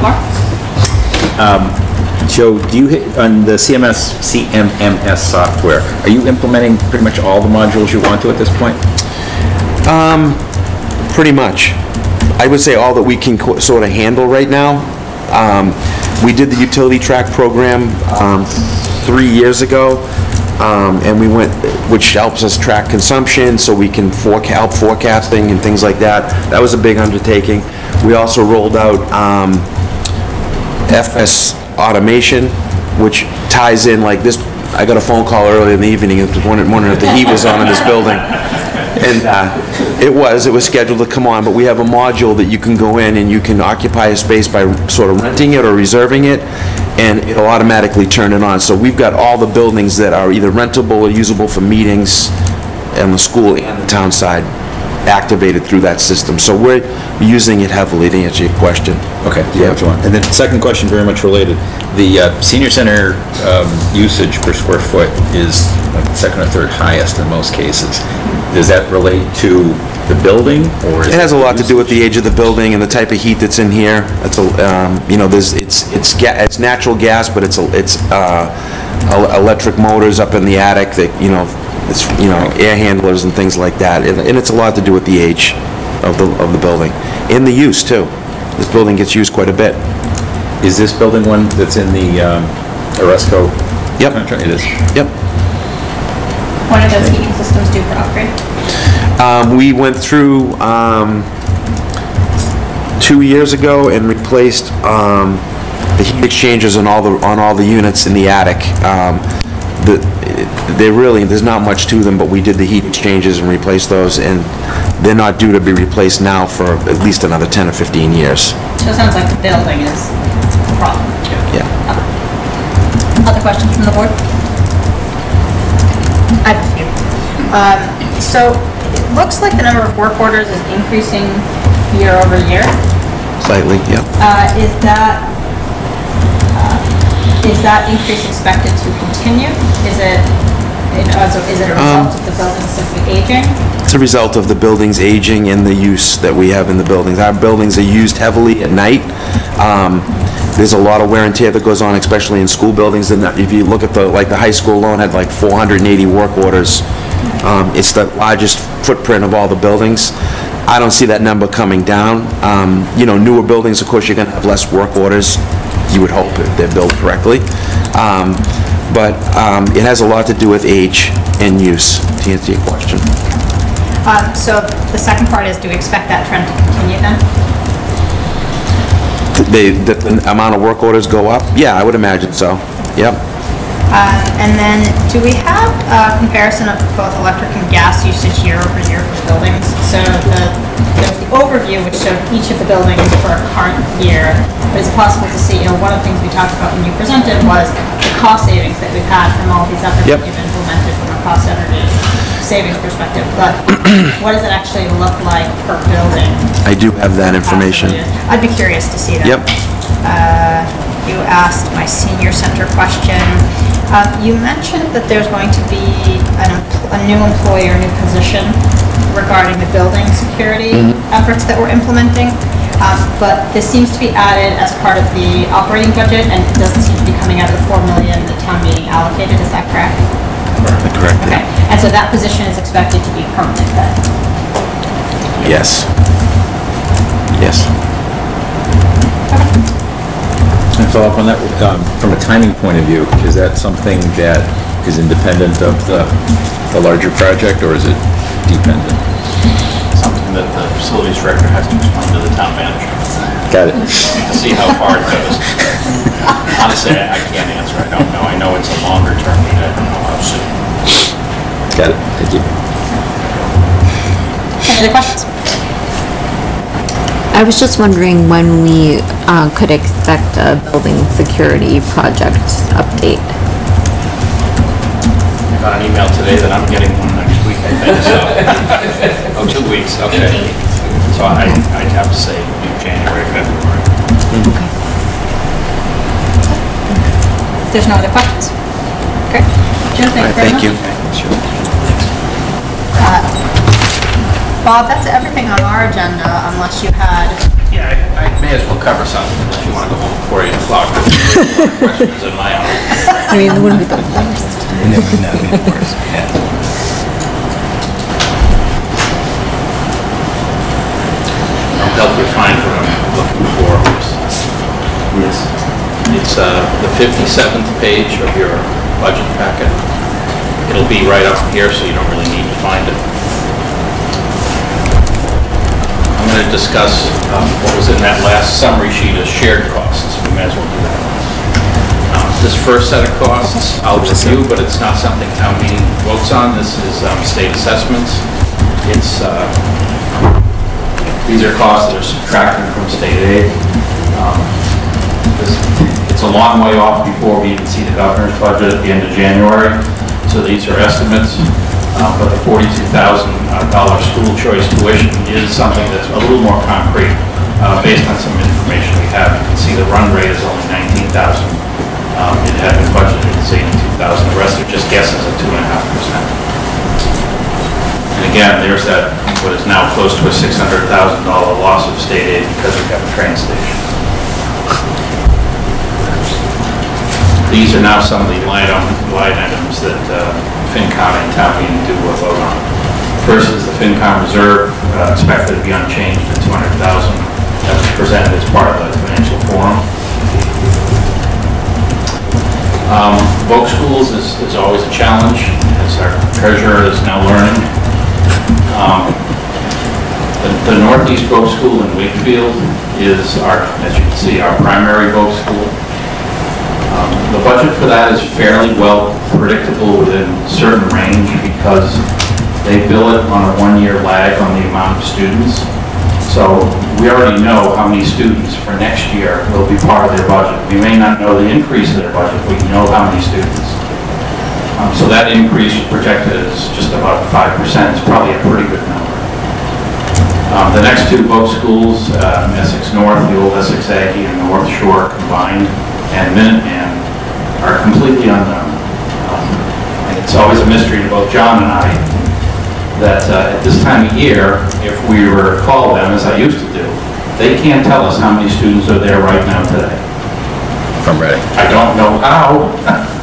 Mark? Joe, do you, hit- on the CMS, CMMS software, are you implementing pretty much all the modules you want to at this point? Um, Pretty much. I would say all that we can sort of handle right now. Um, We did the utility track program um, three years ago, um, and we went, which helps us track consumption, so we can help forecasting and things like that. That was a big undertaking. We also rolled out um, FS automation, which ties in like this, I got a phone call earlier in the evening, wondering wondering if the heat was on in this building. And uh, it was, it was scheduled to come on, but we have a module that you can go in and you can occupy a space by sort of renting it or reserving it, and it'll automatically turn it on. So we've got all the buildings that are either rentable or usable for meetings and the school and the town side activated through that system. So we're using it heavily to answer your question. Okay, yeah, one? And then second question, very much related. The uh, senior center um, usage per square foot is like second or third highest in most cases. Does that relate to the building, or? is It has a lot to do with the age of the building and the type of heat that's in here. It's a, um, you know, there's, it's, it's, ga- it's natural gas, but it's, a- it's, uh, el- electric motors up in the attic that, you know, it's, you know, air handlers and things like that. And and it's a lot to do with the age of the, of the building. And the use, too. This building gets used quite a bit. Is this building one that's in the um, Noresco? Yep. contract? It is. Yep. What are those heating systems due for upgrade? Um, we went through, um, two years ago and replaced, um, the heat exchangers on all the, on all the units in the attic. Um, the, they really, there's not much to them, but we did the heat exchangers and replaced those, and they're not due to be replaced now for at least another 10 or 15 years. So it sounds like the building is the problem. Yeah. Other questions from the board? I have a few. Um, So it looks like the number of work orders is increasing year over year. Slightly, yeah. Uh, Is that, uh, is that increase expected to continue? Is it, you know, as a- is it a result of the buildings simply aging? It's a result of the buildings aging and the use that we have in the buildings. Our buildings are used heavily at night. Um, There's a lot of wear and tear that goes on, especially in school buildings. And if you look at the, like, the high school alone had like 480 work orders. Um, It's the largest footprint of all the buildings. I don't see that number coming down. Um, You know, newer buildings, of course, you're gonna have less work orders, you would hope, if they're built correctly. Um, But um, it has a lot to do with age and use, to answer your question. Um, So the second part is, do we expect that trend to continue then? They, that the amount of work orders go up? Yeah, I would imagine so. Yep. Um, And then, do we have a comparison of both electric and gas usage year over year for buildings? So the, there's the overview which showed each of the buildings for a current year. But it's possible to see, you know, one of the things we talked about when you presented was the cost savings that we've had from all these efforts Yep. that you've implemented from a cost energy savings perspective. But what does it actually look like per building? I do have that information. I'd be curious to see that. Yep. Uh, You asked my senior center question. Uh, You mentioned that there's going to be an a new employee or new position regarding the building security efforts that we're implementing. Um, But this seems to be added as part of the operating budget and it doesn't seem to be coming out of the 4 million the town meeting allocated, is that correct? Correct. Okay, and so that position is expected to be permanent then? Yes. Yes. Follow up on that, um, from a timing point of view, is that something that is independent of the, the larger project, or is it dependent? Something that the facilities director has to explain to the town manager Got it. to see how far it goes. Honestly, I I can't answer, I don't know. I know it's a longer term, but I don't know how soon. Got it, thank you. Any other questions? I was just wondering when we uh, could expect a building security project update. I got an email today that I'm getting one next week, I think, so. Oh, two weeks, okay. So I, I'd have to say January, February. If there's no other questions? Okay. Jim, thank you very much. Thank you. Bob, that's everything on our agenda unless you had, Yeah, I I may as well cover something if you want to go home before eight o'clock. Questions in my own. I mean, it wouldn't be the worst. And then we know, of course, yeah. I'll help you find what I'm looking for. Yes. It's uh, the 57th page of your budget packet. It'll be right up here, so you don't really need to find it. I'm going to discuss um, what was in that last summary sheet of shared costs. We may as well do that. Um, This first set of costs, I'll review, but it's not something town meeting votes on. This is um, state assessments. It's uh, these are costs that are subtracted from state aid. Um, this- It's a long way off before we even see the governor's budget at the end of January, so these are estimates. Uh, But the $42,000 school choice tuition is something that's a little more concrete. Uh, Based on some information we have, you can see the run rate is only 19,000. Um, It had been budgeted at 82,000. The rest are just guesses at 2.5%. And again, there's that, what is now close to a $600,000 loss of state aid because we have a train station. These are now some of the line line items that uh, FinCom and town meeting do a vote on. First is the FinCom reserve, uh, expected to be unchanged at 200,000. That was presented as part of the financial forum. Um, schools is, is always a challenge, as our treasurer is now learning. Um, The the Northeast Voc School in Wakefield is our, as you can see, our primary Voc school. Um, The budget for that is fairly well predictable within a certain range because they bill it on a one-year lag on the amount of students. So we already know how many students for next year will be part of their budget. We may not know the increase of their budget, but we know how many students. Um, So that increase projected is just about 5%. It's probably a pretty good number. Um, The next two both schools, um, Essex North, the old Essex Aggie, and North Shore combined, and Minuteman, are completely unknown. Um, And it's always a mystery to both John and I that uh, at this time of year, if we were to call them, as I used to do, they can't tell us how many students are there right now today. From Reading. I don't know how.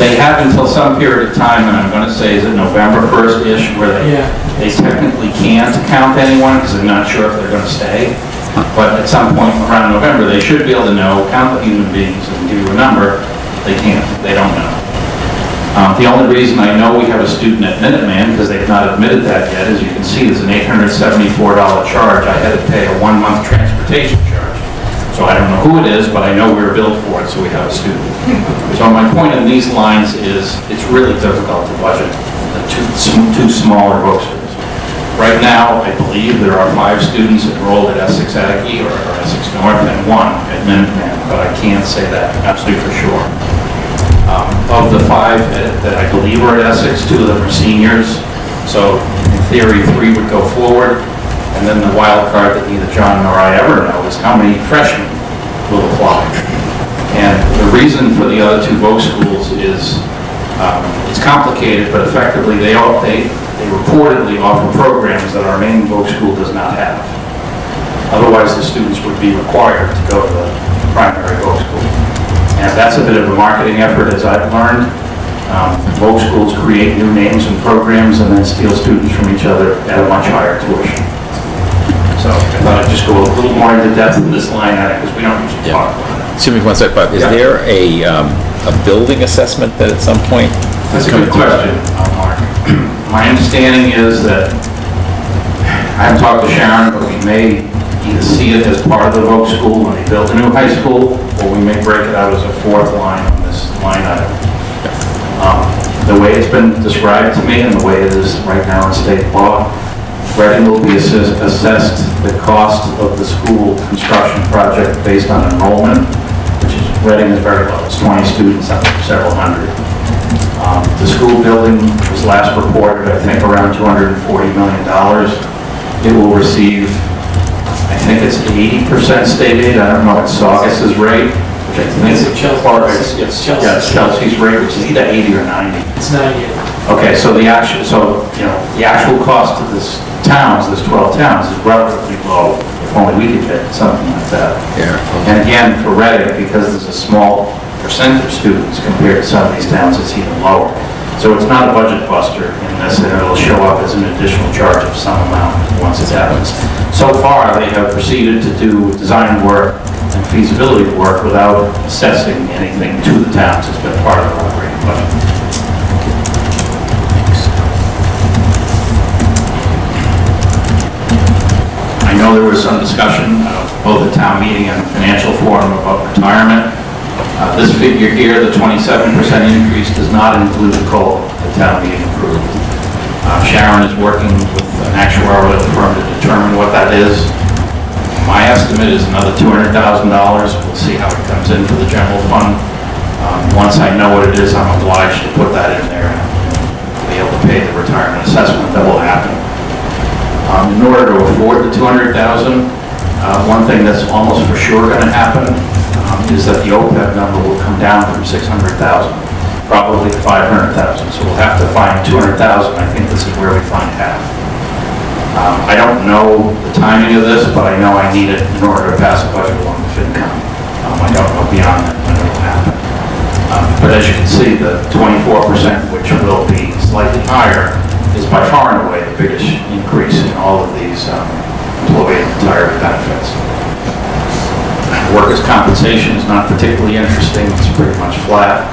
They have until some period of time, and I'm going to say, is it November 1st-ish, where they, they technically can't count anyone because they're not sure if they're going to stay. But at some point around November, they should be able to know, count the human beings and give you a number. They can't, they don't know. Um, The only reason I know we have a student at Minuteman, because they've not admitted that yet, as you can see, is an $874 charge. I had to pay a one-month transportation charge. So I don't know who it is, but I know we were billed for it, so we have a student. So my point in these lines is, it's really difficult to budget the two, two smaller voc schools. Right now, I believe there are five students enrolled at Essex Aggie or or Essex North and one at Minuteman, but I can't say that absolutely for sure. Of the five that that I believe are at Essex, two of them are seniors, so in theory, three would go forward, and then the wild card that neither John nor I ever know is how many freshmen will apply. And the reason for the other two voc schools is, um, it's complicated, but effectively, they all, they they reportedly offer programs that our main voc school does not have. Otherwise, the students would be required to go to the primary voc school. And that's a bit of a marketing effort, as I've learned. Um, Voc schools create new names and programs and then steal students from each other at a much higher tuition. So I thought I'd just go a little more into depth in this line item, because we don't usually talk about it. Excuse me one sec, but is Yeah. there a, um, a building assessment that at some point? That's a good question, uh, Mark. My understanding is that, I haven't talked to Sharon, but we may either see it as part of the Voc school when they build a new high school, or we may break it out as a fourth line on this line item. Um, The way it's been described to me and the way it is right now in state law, Reading will be assess- assessed the cost of the school construction project based on enrollment, which is, Reading is very low, it's 20 students out of several hundred. Um, The school building was last reported, I think, around $240 million. It will receive, think it's 80% state aid, I don't know, it's Saugus' rate, which I think is... Chelsea's. It's yeah, it's Chelsea's rate, which is either 80 or 90. It's not yet. Okay, so the actual, so, you know, the actual cost to this towns, this 12 towns, is relatively low, if only we could get something like that. Yeah. And again, for Reading, because there's a small percent of students compared to some of these towns, it's even lower. So it's not a budget buster in this, and it'll show up as an additional charge of some amount once it happens. So far, they have proceeded to do design work and feasibility work without assessing anything to the towns. It's been part of their operating budget. I know there was some discussion, both at town meeting and the financial forum about retirement. Uh, This figure here, the 27% increase, does not include the COLA the town meeting approved. Uh, Sharon is working with an actuarial firm to determine what that is. My estimate is another $200,000. We'll see how it comes in for the general fund. Um, Once I know what it is, I'm obliged to put that in there and be able to pay the retirement assessment that will happen. Um, In order to afford the 200,000, uh, one thing that's almost for sure going to happen um, is that the OPEB number will come down from 600,000, probably 500,000. So we'll have to find 200,000. I think this is where we find half. Um, I don't know the timing of this, but I know I need it in order to pass a budget along the FinCom. Um, I don't know beyond that when it will happen. Um, But as you can see, the 24%, which will be slightly higher, is by far and away the biggest increase in all of these um, employee and retiree benefits. Workers' compensation is not particularly interesting, it's pretty much flat.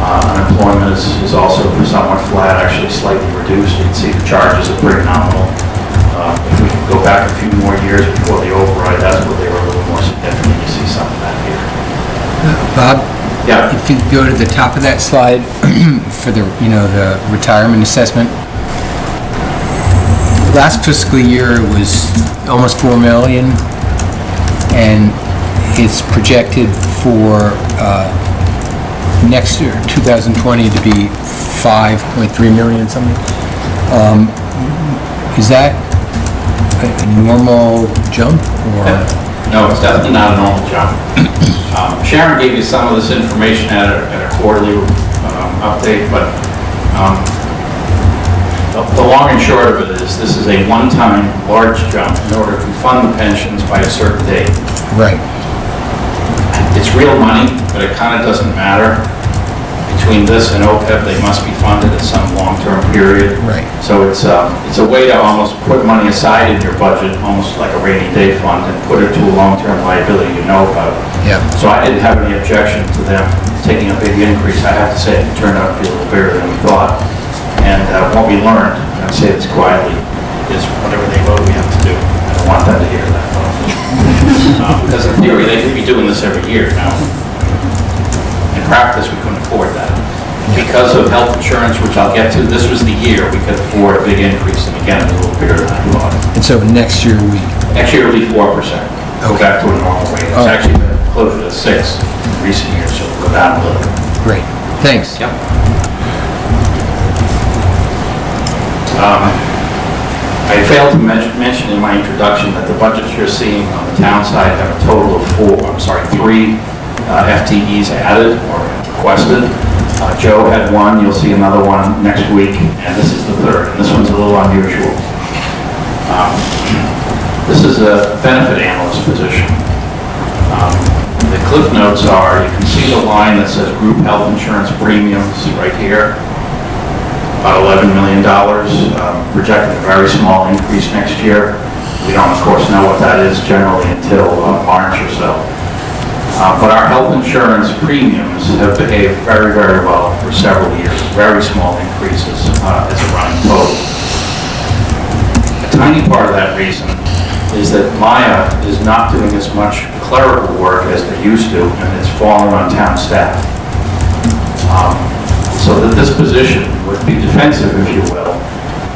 Uh, Unemployment is is also somewhat flat, actually slightly reduced. You can see the charges are pretty nominal. Uh, If we go back a few more years before the override, that's where they were a little more significant. You see some of that here. Bob, Yeah. if you go to the top of that slide for the, you know, the retirement assessment, last fiscal year it was almost 4 million, and it's projected for uh, next year, 2020, to be 5.3 million something. Um, Is that a a normal jump, or? No, it's definitely not a normal jump. Um, Sharon gave you some of this information at a at a quarterly um, update, but um, the the long and short of it is, this is a one-time large jump in order to fund the pensions by a certain date. Right. It's real money, but it kind of doesn't matter, between this and OPEB, they must be funded at some long-term period. Right. So it's, um, it's a way to almost put money aside in your budget, almost like a rainy day fund, and put it to a long-term liability you know about. Yeah. So I didn't have any objection to them taking a big increase. I have to say, it turned out to be a little bigger than we thought. And uh, what we learned, and I say this quietly, is whatever they vote, we have to do. I don't want them to hear that. Uh, Because in theory, they could be doing this every year now. Practice, we couldn't afford that. Because of health insurance, which I'll get to, this was the year we could afford a big increase, and again, a little bigger than I thought. And so next year, we, Next year it'll be four percent. Go Okay. back to a normal rate. It's Oh. actually been closer to six in recent years, so it'll go down a little. great, thanks. Yep. Um, I failed to mention mention in my introduction that the budgets you're seeing on the town side have a total of four, I'm sorry, three uh, FTEs added or requested. Uh, Joe had one, you'll see another one next week, and this is the third, and this one's a little unusual. Um, This is a benefit analyst position. Um, The cliff notes are, you can see the line that says group health insurance premiums right here, about $11 million, um, projecting a very small increase next year. We don't, of course, know what that is generally until uh, March or so. Uh, But our health insurance premiums have behaved very, very well for several years, very small increases uh, as a running total. A tiny part of that reason is that Maya is not doing as much clerical work as they used to, and it's falling on town staff. Um, So that this position would be defensive, if you will,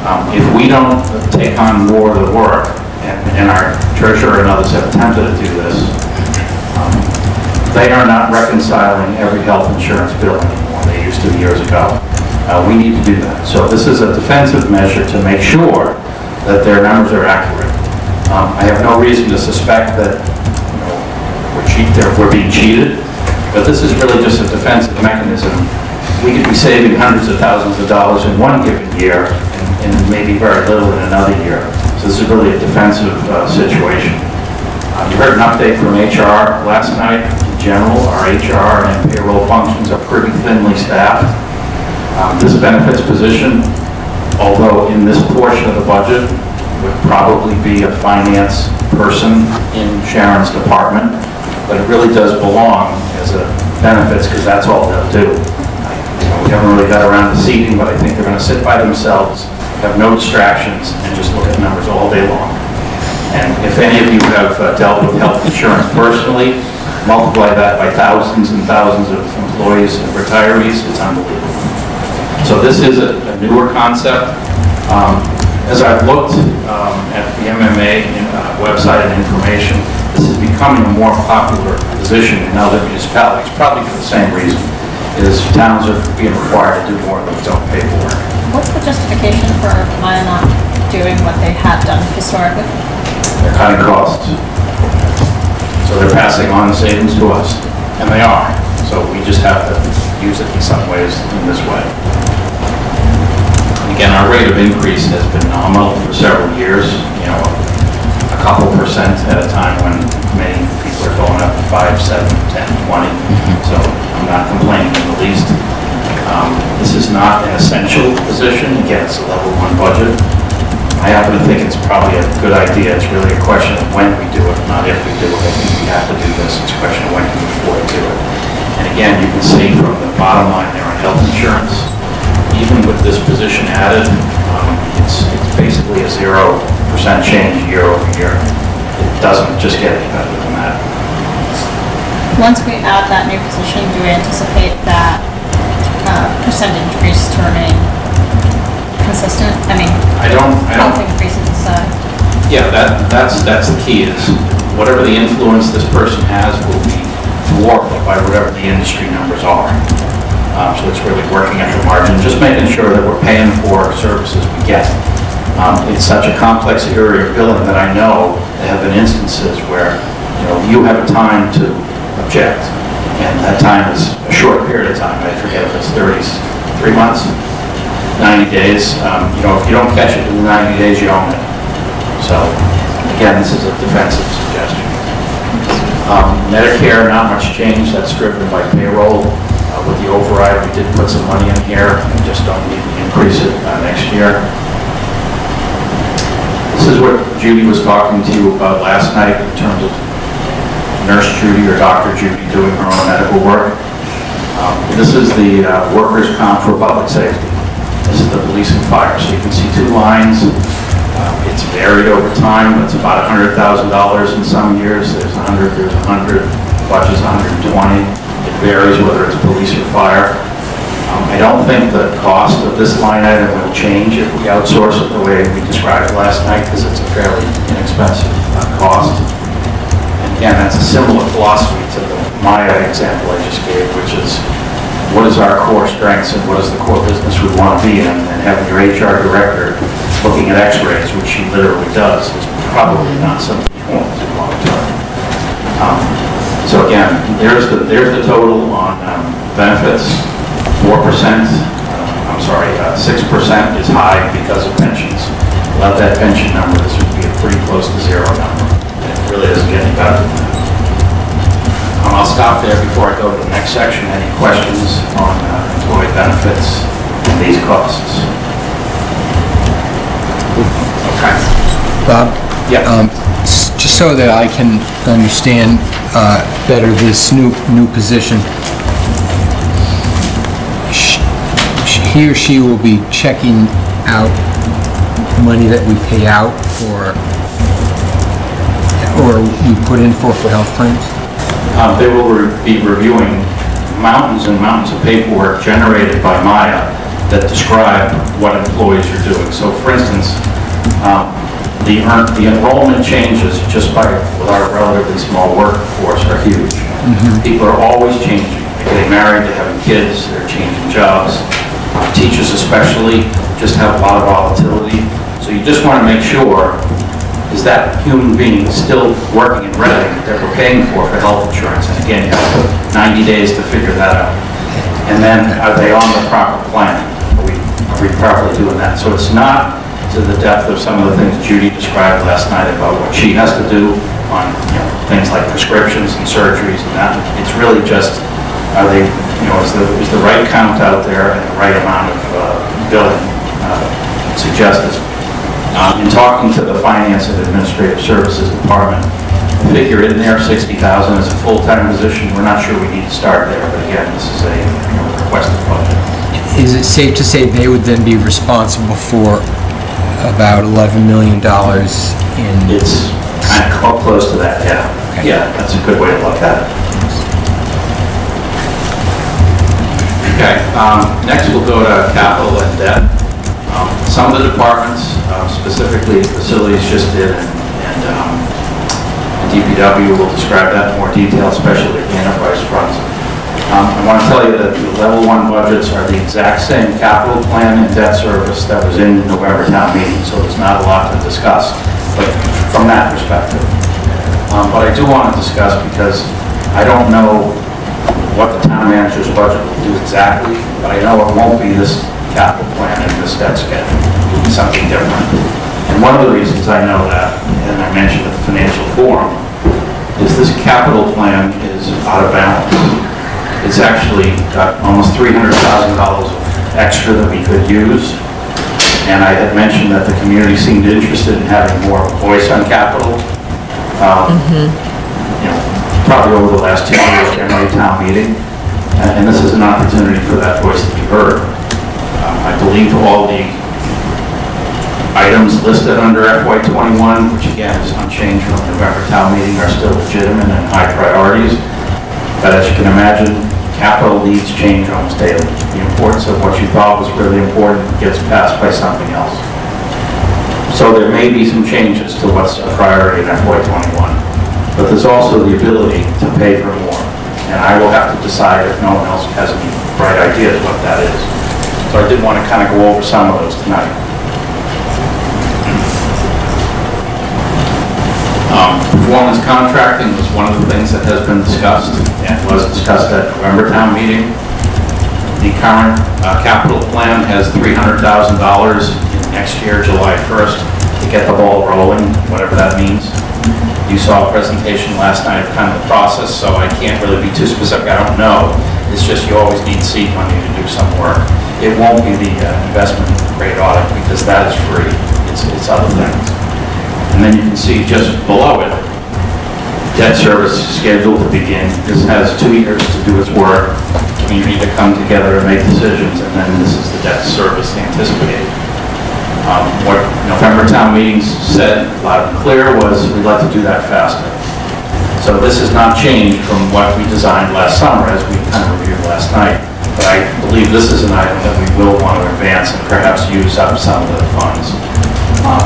um, if we don't take on more of the work, and and our treasurer and others have attempted to do this, um, they are not reconciling every health insurance bill anymore, they used to years ago. Uh, We need to do that. So this is a defensive measure to make sure that their numbers are accurate. Um, I have no reason to suspect that, you know, we're cheat, we're being cheated, but this is really just a defensive mechanism. We could be saving hundreds of thousands of dollars in one given year, and and maybe very little in another year. So this is really a defensive uh, situation. Uh, You heard an update from HR last night. General, our HR and payroll functions are pretty thinly staffed. Um, This benefits position, although in this portion of the budget, would probably be a finance person in Sharon's department, but it really does belong as a benefits, because that's all they'll do. You know, We haven't really got around to seating, but I think they're going to sit by themselves, have no distractions, and just look at numbers all day long. And if any of you have uh, dealt with health insurance personally, multiply that by thousands and thousands of employees and retirees, it's unbelievable. So this is a a newer concept. Um, As I've looked um, at the MMA in, uh, website and information, this is becoming a more popular position in other municipalities, probably for the same reason, is towns are being required to do more than don't pay for. What's the justification for Maya not doing what they have done historically? They're cutting costs. So they're passing on the savings to us, and they are. So we just have to use it in some ways in this way. Again, our rate of increase has been nominal for several years, you know, a couple percent at a time when many people are going up 5, 7, 10, 20. So I'm not complaining in the least. Um, This is not an essential position. Again, it's a level one budget. I happen to think it's probably a good idea. It's really a question of when we do it, not if we do it. I think we have to do this. It's a question of when can we afford to do it. And again, you can see from the bottom line there on health insurance, even with this position added, um, it's it's basically a zero percent change year over year. It doesn't just get any better than that. Once we add that new position, do we anticipate that uh, percent increase remain consistent? I mean, I don't, I don't health increases, uh, Yeah, that, that's, that's the key, is whatever the influence this person has will be dwarfed by whatever the industry numbers are. Um, So it's really working at the margin, just making sure that we're paying for services we get. Um, It's such a complex area of billing that I know there have been instances where, you know, you have a time to object, and that time is a short period of time, I forget if it's 33 months, 90 days. Um, You know, if you don't catch it in the 90 days, you own it. So, again, this is a defensive suggestion. Um, Medicare, not much change, that's driven by payroll. Uh, With the override, we did put some money in here, We just don't need to increase it uh, next year. This is what Judy was talking to you about last night in terms of Nurse Judy or Dr. Judy doing her own medical work. Um, This is the uh, workers' comp for public safety. This is the police and fire. So you can see two lines. Um, It's varied over time. It's about $100,000 in some years. There's 100, there's 100, budget's 120. It varies whether it's police or fire. Um, I don't think the cost of this line item will change if we outsource it the way we described last night, because it's a fairly inexpensive uh, cost. And again, that's a similar philosophy to the Maya example I just gave, which is, what is our core strengths and what is the core business we want to be in? And having your HR director looking at x-rays, which she literally does, is probably not something you want to do long term. Um, So again, there's the, there's the total on um, benefits, 4%, uh, I'm sorry, uh, 6% is high because of pensions. Without that pension number, this would be a pretty close to zero number. It really doesn't get any better than that. Um, I'll stop there before I go to the next section. Any questions on uh, employee benefits and these costs? Okay. Bob? Yeah. Um, Just so that I can understand uh, better this new, new position, sh- he or she will be checking out money that we pay out for, or we put in for, for health claims? Um, They will re- be reviewing mountains and mountains of paperwork generated by Maya that describe what employees are doing. So for instance, um, the the enrollment changes just by, with our relatively small workforce are huge. Mm-hmm. People are always changing. They're getting married, they're having kids, they're changing jobs. Teachers especially just have a lot of volatility. So you just want to make sure is that human being still working in Reading that we're paying for for health insurance? And again, you have 90 days to figure that out. And then, are they on the proper plan? Are we, are we properly doing that? So it's not to the depth of some of the things Judy described last night about what she has to do on, you know, things like prescriptions and surgeries and that. It's really just, are they, you know, is the, is the right count out there and the right amount of uh, billing uh, suggested? Um, In talking to the Finance and Administrative Services Department, the figure in there, 60,000 is a full-time position. We're not sure we need to start there, but again, this is a, you know, requested budget. Is it safe to say they would then be responsible for about $11 million in, It's kind of clo- close to that, yeah. Okay. Yeah, that's a good way to look at it. Okay, um, next we'll go to capital and debt. Um, Some of the departments, uh, specifically facilities just did, and and, um, DPW will describe that in more detail, especially the enterprise funds. Um, I want to tell you that the level one budgets are the exact same capital plan and debt service that was in the November town meeting, so there's not a lot to discuss, but from that perspective. Um, But I do want to discuss, because I don't know what the town manager's budget will do exactly, but I know it won't be this capital plan and this debt schedule. It'll be something different. And one of the reasons I know that, and I mentioned at the financial forum, is this capital plan is out of balance. It's actually got almost $300,000 of extra that we could use. And I had mentioned that the community seemed interested in having more voice on capital. Um, you know, probably over the last two years, generally town meeting, and and this is an opportunity for that voice to be heard. Um, I believe all the items listed under FY '21, which again is unchanged from the November town meeting, are still legitimate and high priorities. But as you can imagine, capital needs change almost daily. The importance of what you thought was really important gets passed by something else. So there may be some changes to what's a priority in FY '21, but there's also the ability to pay for more. And I will have to decide if no one else has any bright ideas what that is. So I did want to kind of go over some of those tonight. Um, Performance contracting was one of the things that has been discussed and was discussed at November town meeting. The current uh, capital plan has $300,000 next year, July 1st, to get the ball rolling, whatever that means. You saw a presentation last night of kind of the process, so I can't really be too specific, I don't know It's just you always need seed money to do some work. It won't be the uh, investment grade audit because that is free. It's, it's other things. And then you can see just below it, debt service scheduled to begin. This has two years to do its work, community to come together and make decisions, and then this is the debt service anticipated. Um, What November town meetings said loud and clear was, we'd like to do that faster. So this has not changed from what we designed last summer, as we kind of reviewed last night. But I believe this is an item that we will want to advance and perhaps use up some of the funds. Paul,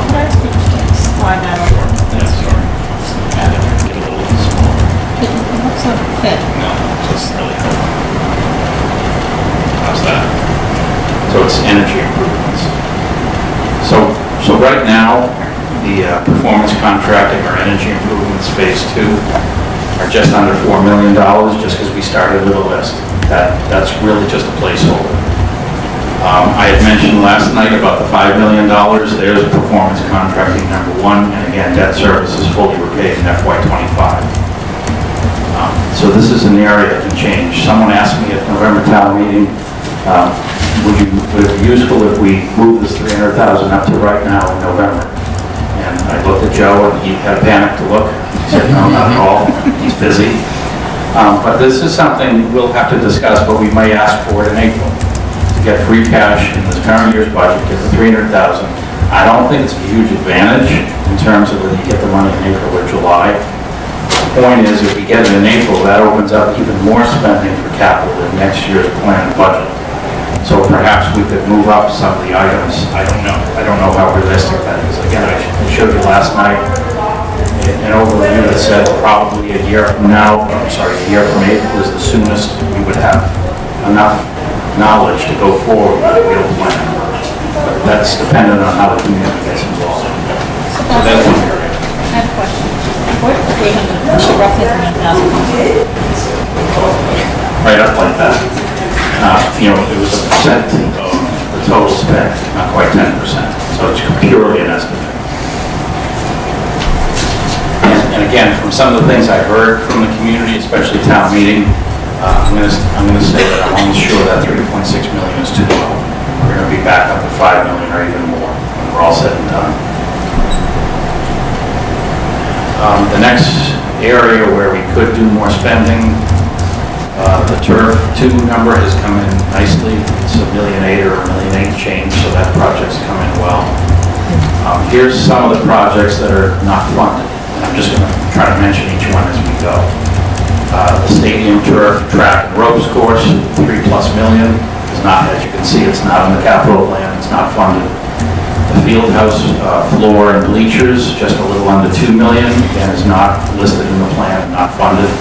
No, just really. How's that? So it's energy improvements. So, so right now, the uh, performance contracting or energy improvements phase two are just under $4 million, just because we started with a list. That, that's really just a placeholder. Um, I had mentioned last night about the $5 million, there's performance contracting number one, and again, debt service is fully repaid in FY '25. So this is an area that can change. Someone asked me at November town meeting, um, would you, would it be useful if we move this 300,000 up to right now in November? And I looked at Joe, and he had a panicked look. He said, no, not at all, he's busy. Um, But this is something we'll have to discuss, but we may ask for it in April, to get free cash in this current year's budget, get the 300,000. I don't think it's a huge advantage in terms of whether you get the money in April or July. The point is, if we get it in April, that opens up even more spending for capital in next year's planned budget. So perhaps we could move up some of the items. I don't know. I don't know how realistic that is. Again, I showed you last night an overview that said probably a year from now, I'm sorry, a year from April is the soonest we would have enough knowledge to go forward with a real plan. But that's dependent on how the community gets involved. So that's one area. Hundred, roughly three hundred thousand? right up like that. Uh, You know, it was a percent of the total spend, not quite 10%. So it's purely an estimate. And and again, from some of the things I heard from the community, especially town meeting, uh, I'm going to, I'm going to say that I'm almost sure that 3.6 million is too low. We're going to be back up to 5 million or even more when we're all said and done. Um, The next area where we could do more spending, uh, the turf two number has come in nicely. It's a million eight or a million eight change, so that project's come in well. Um, Here's some of the projects that are not funded, I'm just going to try to mention each one as we go. Uh, The stadium turf, track and ropes course, three plus million, is not, as you can see, it's not in the capital plan, it's not funded. The field house uh, floor and bleachers, just a little under 2 million, and is not listed in the plan, not funded.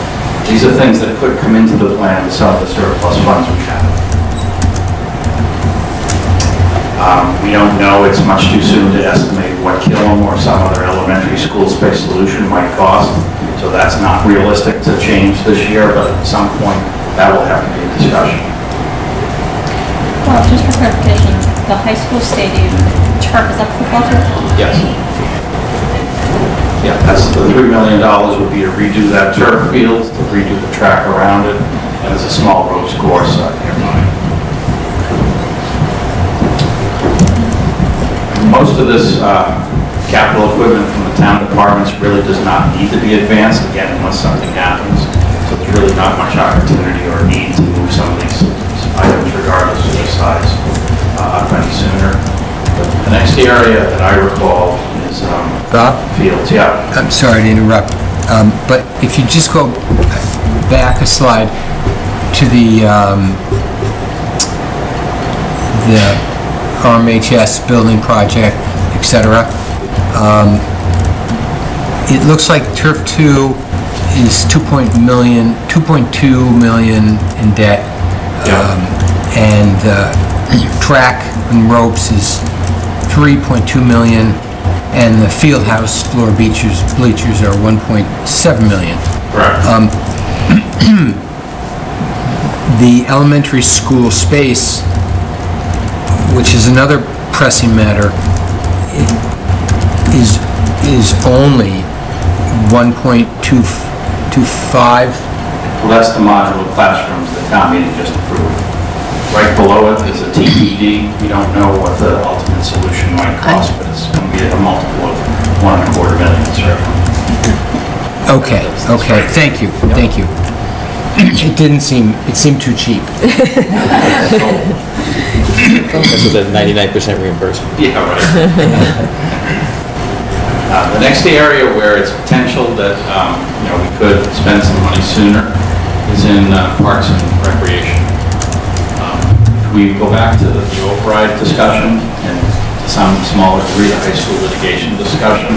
These are things that could come into the plan to of the surplus funds we have. Um, We don't know, it's much too soon to estimate what Killam or some other elementary school space solution might cost, so that's not realistic to change this year, but at some point, that will have to be a discussion. Well, just for clarification, the high school stadium turf, is that for budget? Yes. Yeah, that's, the $3 million would be to redo that turf field, to redo the track around it, and there's a small ropes course uh, nearby. Most of this uh, capital equipment from the town departments really does not need to be advanced, again, unless something happens. So there's really not much opportunity or need to move some of these items regardless of their size uh, up any sooner. The next area that I recall is um, Bob? fields, yeah. I'm sorry to interrupt, um, but if you just go back a slide to the, um, the RMHS building project, et cetera, um, it looks like turf two is 2 point million, 2.2 million in debt. Yeah. Um, And uh, track and ropes is 3.2 million, and the field house floor bleachers, bleachers are 1.7 million. Correct. Um, the elementary school space, which is another pressing matter, is, is only 1.25 Well, that's the modular classrooms that town meeting just approved. Right below it is a TPD. We don't know what the ultimate solution might cost, but it's going to be a multiple of one and a quarter million, certainly. Okay, okay, thank you, thank you. It didn't seem, it seemed too cheap. That's with a 99% reimbursement. Yeah, right. Uh, The next area where it's potential that, um, you know, we could spend some money sooner is in uh, parks and recreation. Um, If we go back to the the override discussion and to some smaller degree, the high school litigation discussion,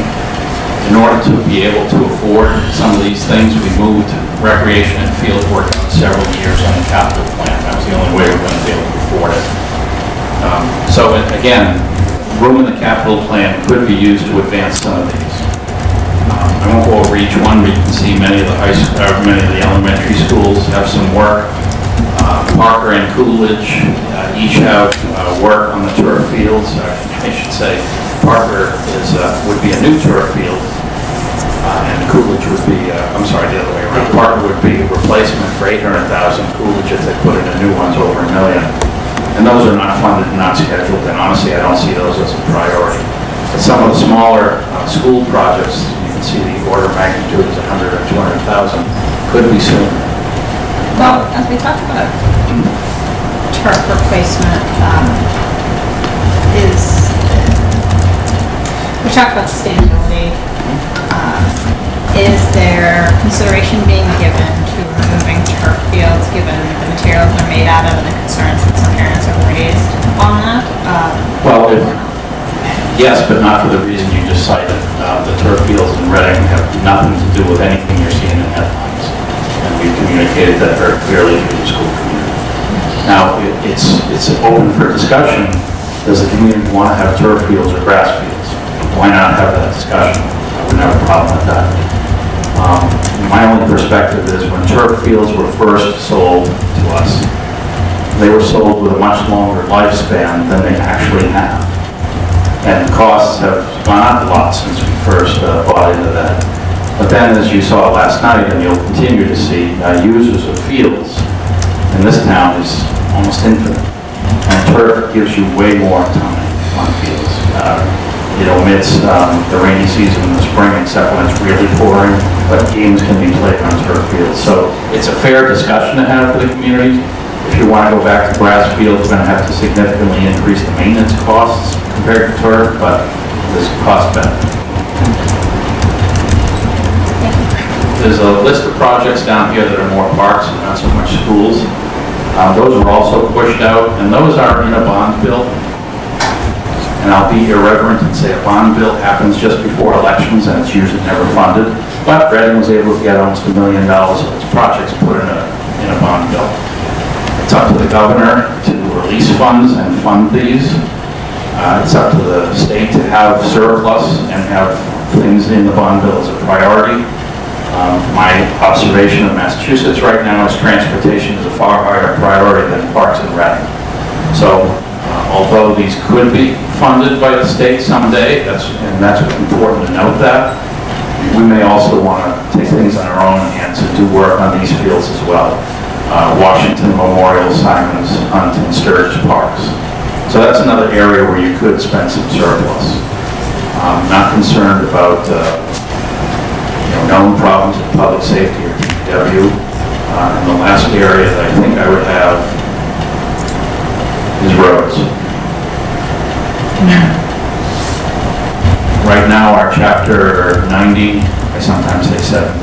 in order to be able to afford some of these things, we moved recreation and field work several years on the capital plan. That was the only way we we're going to be able to afford it. Um, So again, room in the capital plan could be used to advance some of these. Um, I won't go over each one, but you can see many of the high, sch- uh, many of the elementary schools have some work. Uh, Parker and Coolidge each have uh, work on the turf fields. I should say Parker is, uh, would be a new turf field, uh, and Coolidge would be, I'm sorry, the other way around. Parker would be a replacement for 800,000, Coolidge, if they put in a new one's over a million. And those are not funded, not scheduled, and honestly, I don't see those as a priority. But some of the smaller school projects, you can see the order of magnitude is 100 or 200,000, could be sooner. Well, as we talked about, turf replacement um, is, we talked about sustainability. Um, Is there consideration being given to removing turf fields, given the materials they're made out of and the concerns that some parents have raised on that? Um, Well, if, yes, but not for the reason you just cited. Uh, The turf fields in Reading have nothing to do with anything you're seeing in headlines. And we've communicated that very clearly through the school community. Now, it- it's, it's open for discussion. Does the community want to have turf fields or grass fields? Why not have that discussion? I wouldn't have a problem with that. Um, My only perspective is when turf fields were first sold to us, they were sold with a much longer lifespan than they actually have. And costs have gone up a lot since we first uh, bought into that. But then, as you saw last night, and you'll continue to see, uh, users of fields in this town is almost infinite. And turf gives you way more time on fields. Uh, It omits um, the rainy season in the spring, except when it's really pouring, but games can be played on turf fields. So it's a fair discussion to have for the community. If you want to go back to grass fields, you're going to have to significantly increase the maintenance costs compared to turf, but there's cost benefit. There's a list of projects down here that are more parks and not so much schools. Uh, Those were also pushed out, and those are in a bond bill. And I'll be irreverent and say a bond bill happens just before elections, and it's usually never funded. But Reading was able to get almost a million dollars of its projects put in a, in a bond bill. It's up to the governor to release funds and fund these. Uh, It's up to the state to have surplus and have things in the bond bill as a priority. Um, My observation of Massachusetts right now is transportation is a far higher priority than parks and rec. So uh, although these could be funded by the state someday, that's, and that's important to note that, we may also want to take things on our own hands and do work on these fields as well. Uh, Washington Memorial, Symonds, Hunt, and Sturges Parks. So that's another area where you could spend some surplus. I'm not concerned about, uh, known problems with public safety or DPW. Uh, And the last area that I think I would have is roads. Right now, our chapter 90, I sometimes say 70,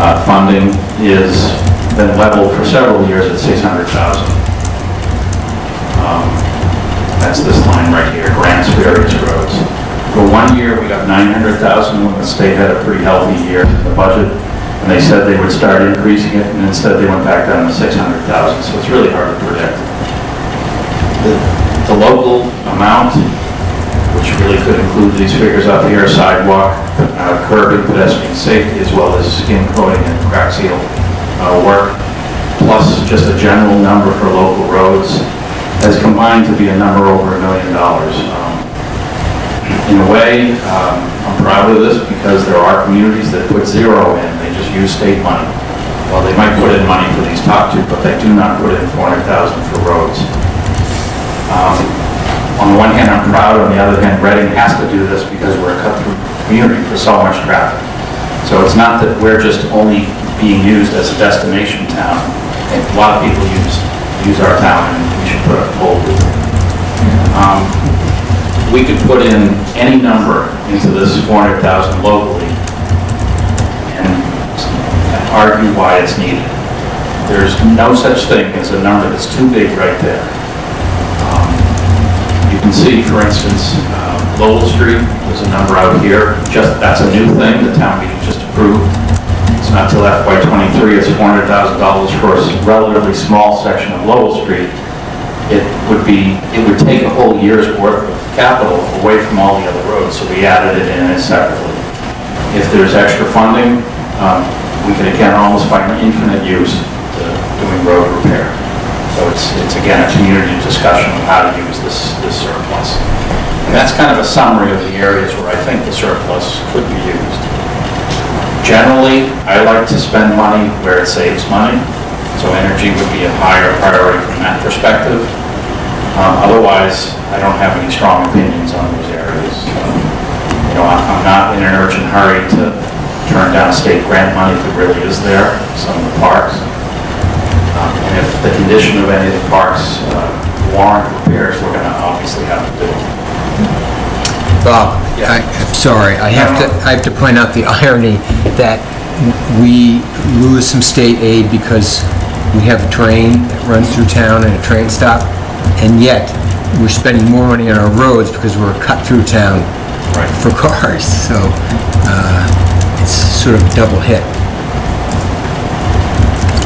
uh, funding is been leveled for several years at 600,000. Um, That's this line right here, grants for various roads. For one year, we got 900,000 when the state had a pretty healthy year in the budget, and they said they would start increasing it, and instead they went back down to 600,000, so it's really hard to predict. The the local amount, which really could include these figures up here, sidewalk, uh, curbing, pedestrian safety, as well as skin coating and crack seal uh, work, plus just a general number for local roads, has combined to be a number over a million dollars. Um, In a way, um, I'm proud of this because there are communities that put zero in, they just use state money. well, they might put in money for these top two, but they do not put in 400,000 for roads. Um, On the one hand, I'm proud, on the other hand, Reading has to do this because we're a cut-through community for so much traffic. So it's not that we're just only being used as a destination town. A lot of people use, use our town, and we should put a it. Um, We could put in any number into this 400,000 locally and argue why it's needed. There's no such thing as a number that's too big right there. Um, You can see, for instance, uh, Lowell Street, there's a number out here, just, that's a new thing, the town meeting just approved. It's not till FY '23, it's $400,000 for a relatively small section of Lowell Street. It would be, it would take a whole year's worth of capital away from all the other roads, so we added it in separately. If there's extra funding, um, we can again almost find infinite use to doing road repair. So it's, it's again a community discussion of how to use this, this surplus. And that's kind of a summary of the areas where I think the surplus could be used. Generally, I like to spend money where it saves money, so energy would be a higher priority from that perspective. Um, Otherwise, I don't have any strong opinions on those areas. Um, You know, I'm I'm not in an urgent hurry to turn down state grant money if it really is there, some of the parks. Um, And if the condition of any of the parks uh, warrant repairs, we're going to obviously have to do it. Bob, I- I'm sorry, I have to, I have to point out the irony that we lose some state aid because we have a train that runs through town and a train stop, and yet we're spending more money on our roads because we're a cut-through town Right. for cars, so uh, it's sort of a double hit.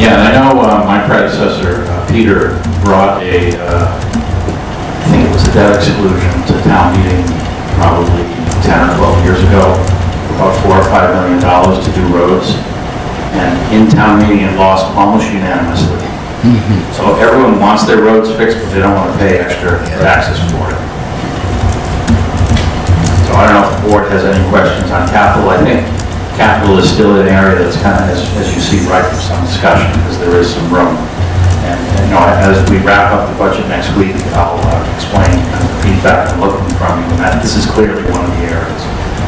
Yeah, and I know uh, my predecessor, uh, Peter, brought a, uh, I think it was a debt exclusion to town meeting probably 10 or 12 years ago, about four or five million dollars to do roads. And in town meeting, it lost almost unanimously. So everyone wants their roads fixed, but they don't want to pay extra taxes for it. So I don't know if the board has any questions on capital. I think capital is still an area that's kind of, as as you see, ripe for some discussion, because there is some room. And, and, you know, as we wrap up the budget next week, I'll uh, explain kind of the feedback I'm looking from you, and that this is clearly one of the areas.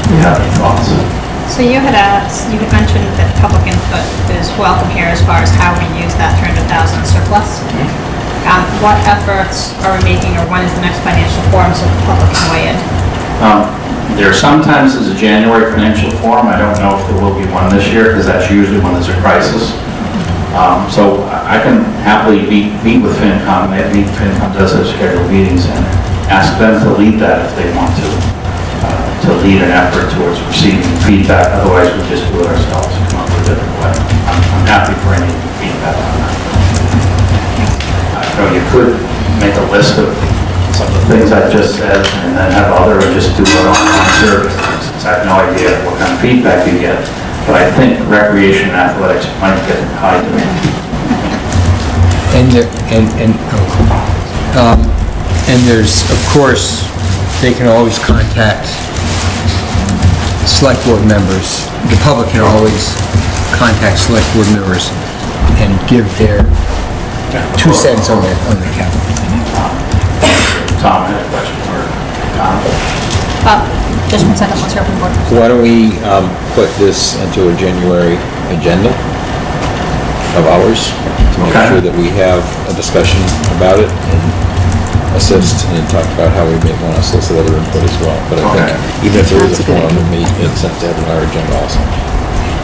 Do you have any thoughts? So you had asked, you had mentioned that public input is welcome here as far as how we use that 300,000 surplus. Um, What efforts are we making, or when is the next financial forum so the public can weigh in? Um, There sometimes is a January financial forum, I don't know if there will be one this year, because that's usually when there's a crisis. Um, So I I can happily meet, meet with FinCom, I meet, FinCom does have scheduled meetings, and ask them to lead that if they want to, lead an effort towards receiving feedback, otherwise we just do it ourselves, and come up with a different way. I'm I'm happy for any feedback on that. I know you could make a list of some of the things I just said, and then have other, and just do it on on survey. Since I have no idea what kind of feedback you get, but I think recreation and athletics might get high demand. And there, and, and, oh, um, and there's, of course, they can always contact select board members. The public can always contact select board members and give their two cents on the, on the capital. Tom had a question for comment? Uh, Just one second, let's hear from the board. Why don't we um, put this into a January agenda of ours to make Okay. sure that we have a discussion about it and assist and talked about how we may want to solicit other input as well. But I think even if there is That's a a good forum, it may make sense to have it on our agenda also.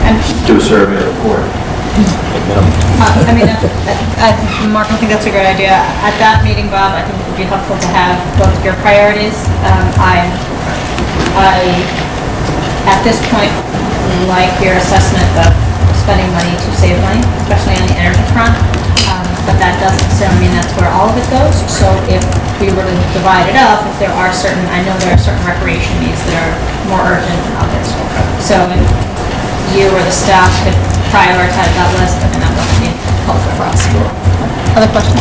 And Do a survey of the board. Uh, I mean, that- that- I- Mark, I think that's a great idea. At that meeting, Bob, I think it would be helpful to have both your priorities. Um, I, I, at this point, like your assessment of spending money to save money, especially on the energy front. Um, But that doesn't necessarily mean that's where all of it goes. So if we were going to divide it up, if there are certain, I know there are certain recreation needs that are more urgent than others. So if you or the staff could prioritize that list, I think that would be helpful for us. Other questions?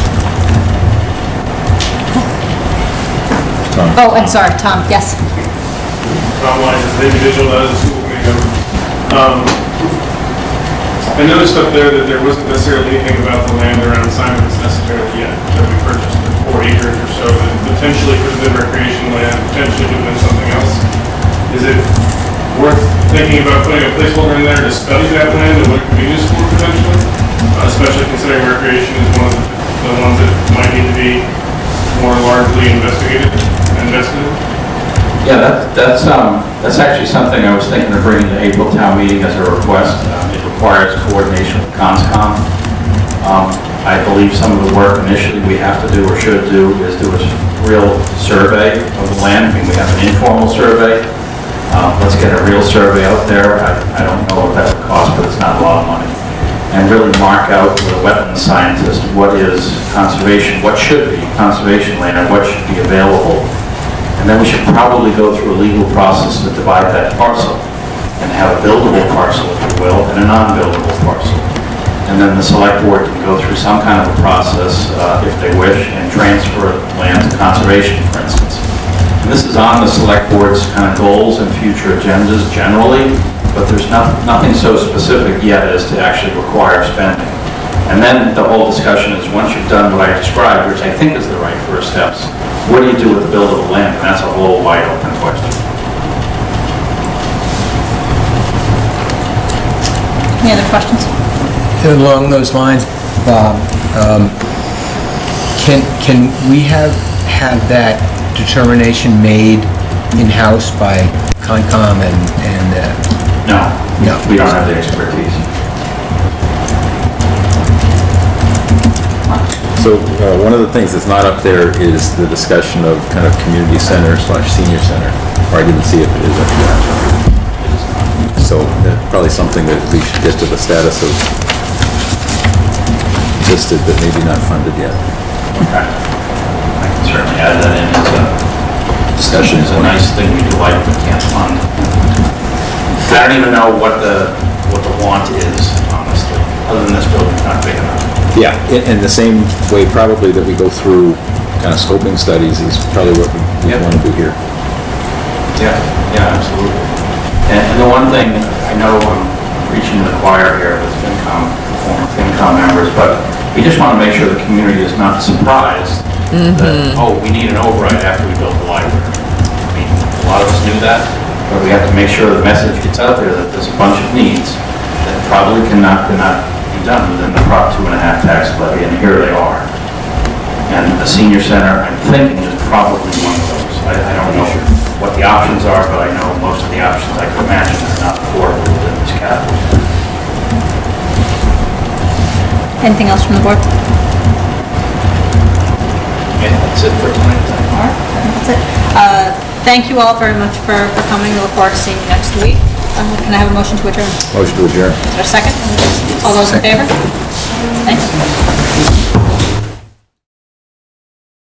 Tom? Oh, and sorry, Tom, yes. Tom Lyons, as an individual, as a school committee member. Um, I noticed up there that there wasn't necessarily anything about the land around Symonds necessarily yet, that we purchased the four acres or so, that potentially could have been recreation land, potentially could have been something else. Is it worth thinking about putting a placeholder in there to study that land and what it could be used for potentially? Uh, Especially considering recreation is one of the the ones that might need to be more largely investigated and invested in? Yeah, that, that's, um, that's actually something I was thinking of bringing to April town meeting as a request. Um, It requires coordination with CONSCOM. Um, I believe some of the work initially we have to do or should do is do a real survey of the land. I mean, we have an informal survey. Um, let's get a real survey out there. I, I don't know what that would cost, but it's not a lot of money. And really mark out with a wetland scientist what is conservation, what should be conservation land and what should be available. And then we should probably go through a legal process to divide that parcel and have a buildable parcel, if you will, and a non-buildable parcel. And then the select board can go through some kind of a process, uh, if they wish, and transfer land to conservation, for instance. And this is on the select board's kind of goals and future agendas generally, but there's not- nothing so specific yet as to actually require spending. And then the whole discussion is, once you've done what I described, which I think is the right first steps, what do you do with the buildable land? And that's a whole wide open question. Any other questions? Along those lines, Bob, um, can, can we have, have that determination made in-house by Concom and, and, uh, No. No. We don't have the expertise. So uh, one of the things that's not up there is the discussion of kind of community center slash senior center. Or I didn't see if it is up there. So that's probably something that we should get to the status of listed but maybe not funded yet. Okay. I can certainly add that in as a discussion, is a nice thing we do like, but can't fund. I don't even know what the, what the want is, honestly, other than this building's not big enough. Yeah, in, in the same way probably that we go through kind of scoping studies is probably what we we Yep. want to do here. Yeah, yeah, absolutely. And and the one thing, I know I'm preaching to the choir here with FinCom, former FinCom members, but we just want to make sure the community is not surprised that, mm-hmm. oh, we need an override after we build the library. I mean, a lot of us knew that, but we have to make sure the message gets out there that there's a bunch of needs that probably cannot, cannot be done within the Prop two and a half tax levy, and here they are. And the senior center, I'm thinking, is probably one of those. I, I don't know what the options are, but I know most of the options I could imagine are not affordable within this capital. Anything else from the board? Yeah, that's it for tonight. All right, that's it. Uh, Thank you all very much for for coming. We look forward to seeing you next week. Uh, Can I have a motion to adjourn? Motion to adjourn. there a second? All those in favor? Thanks.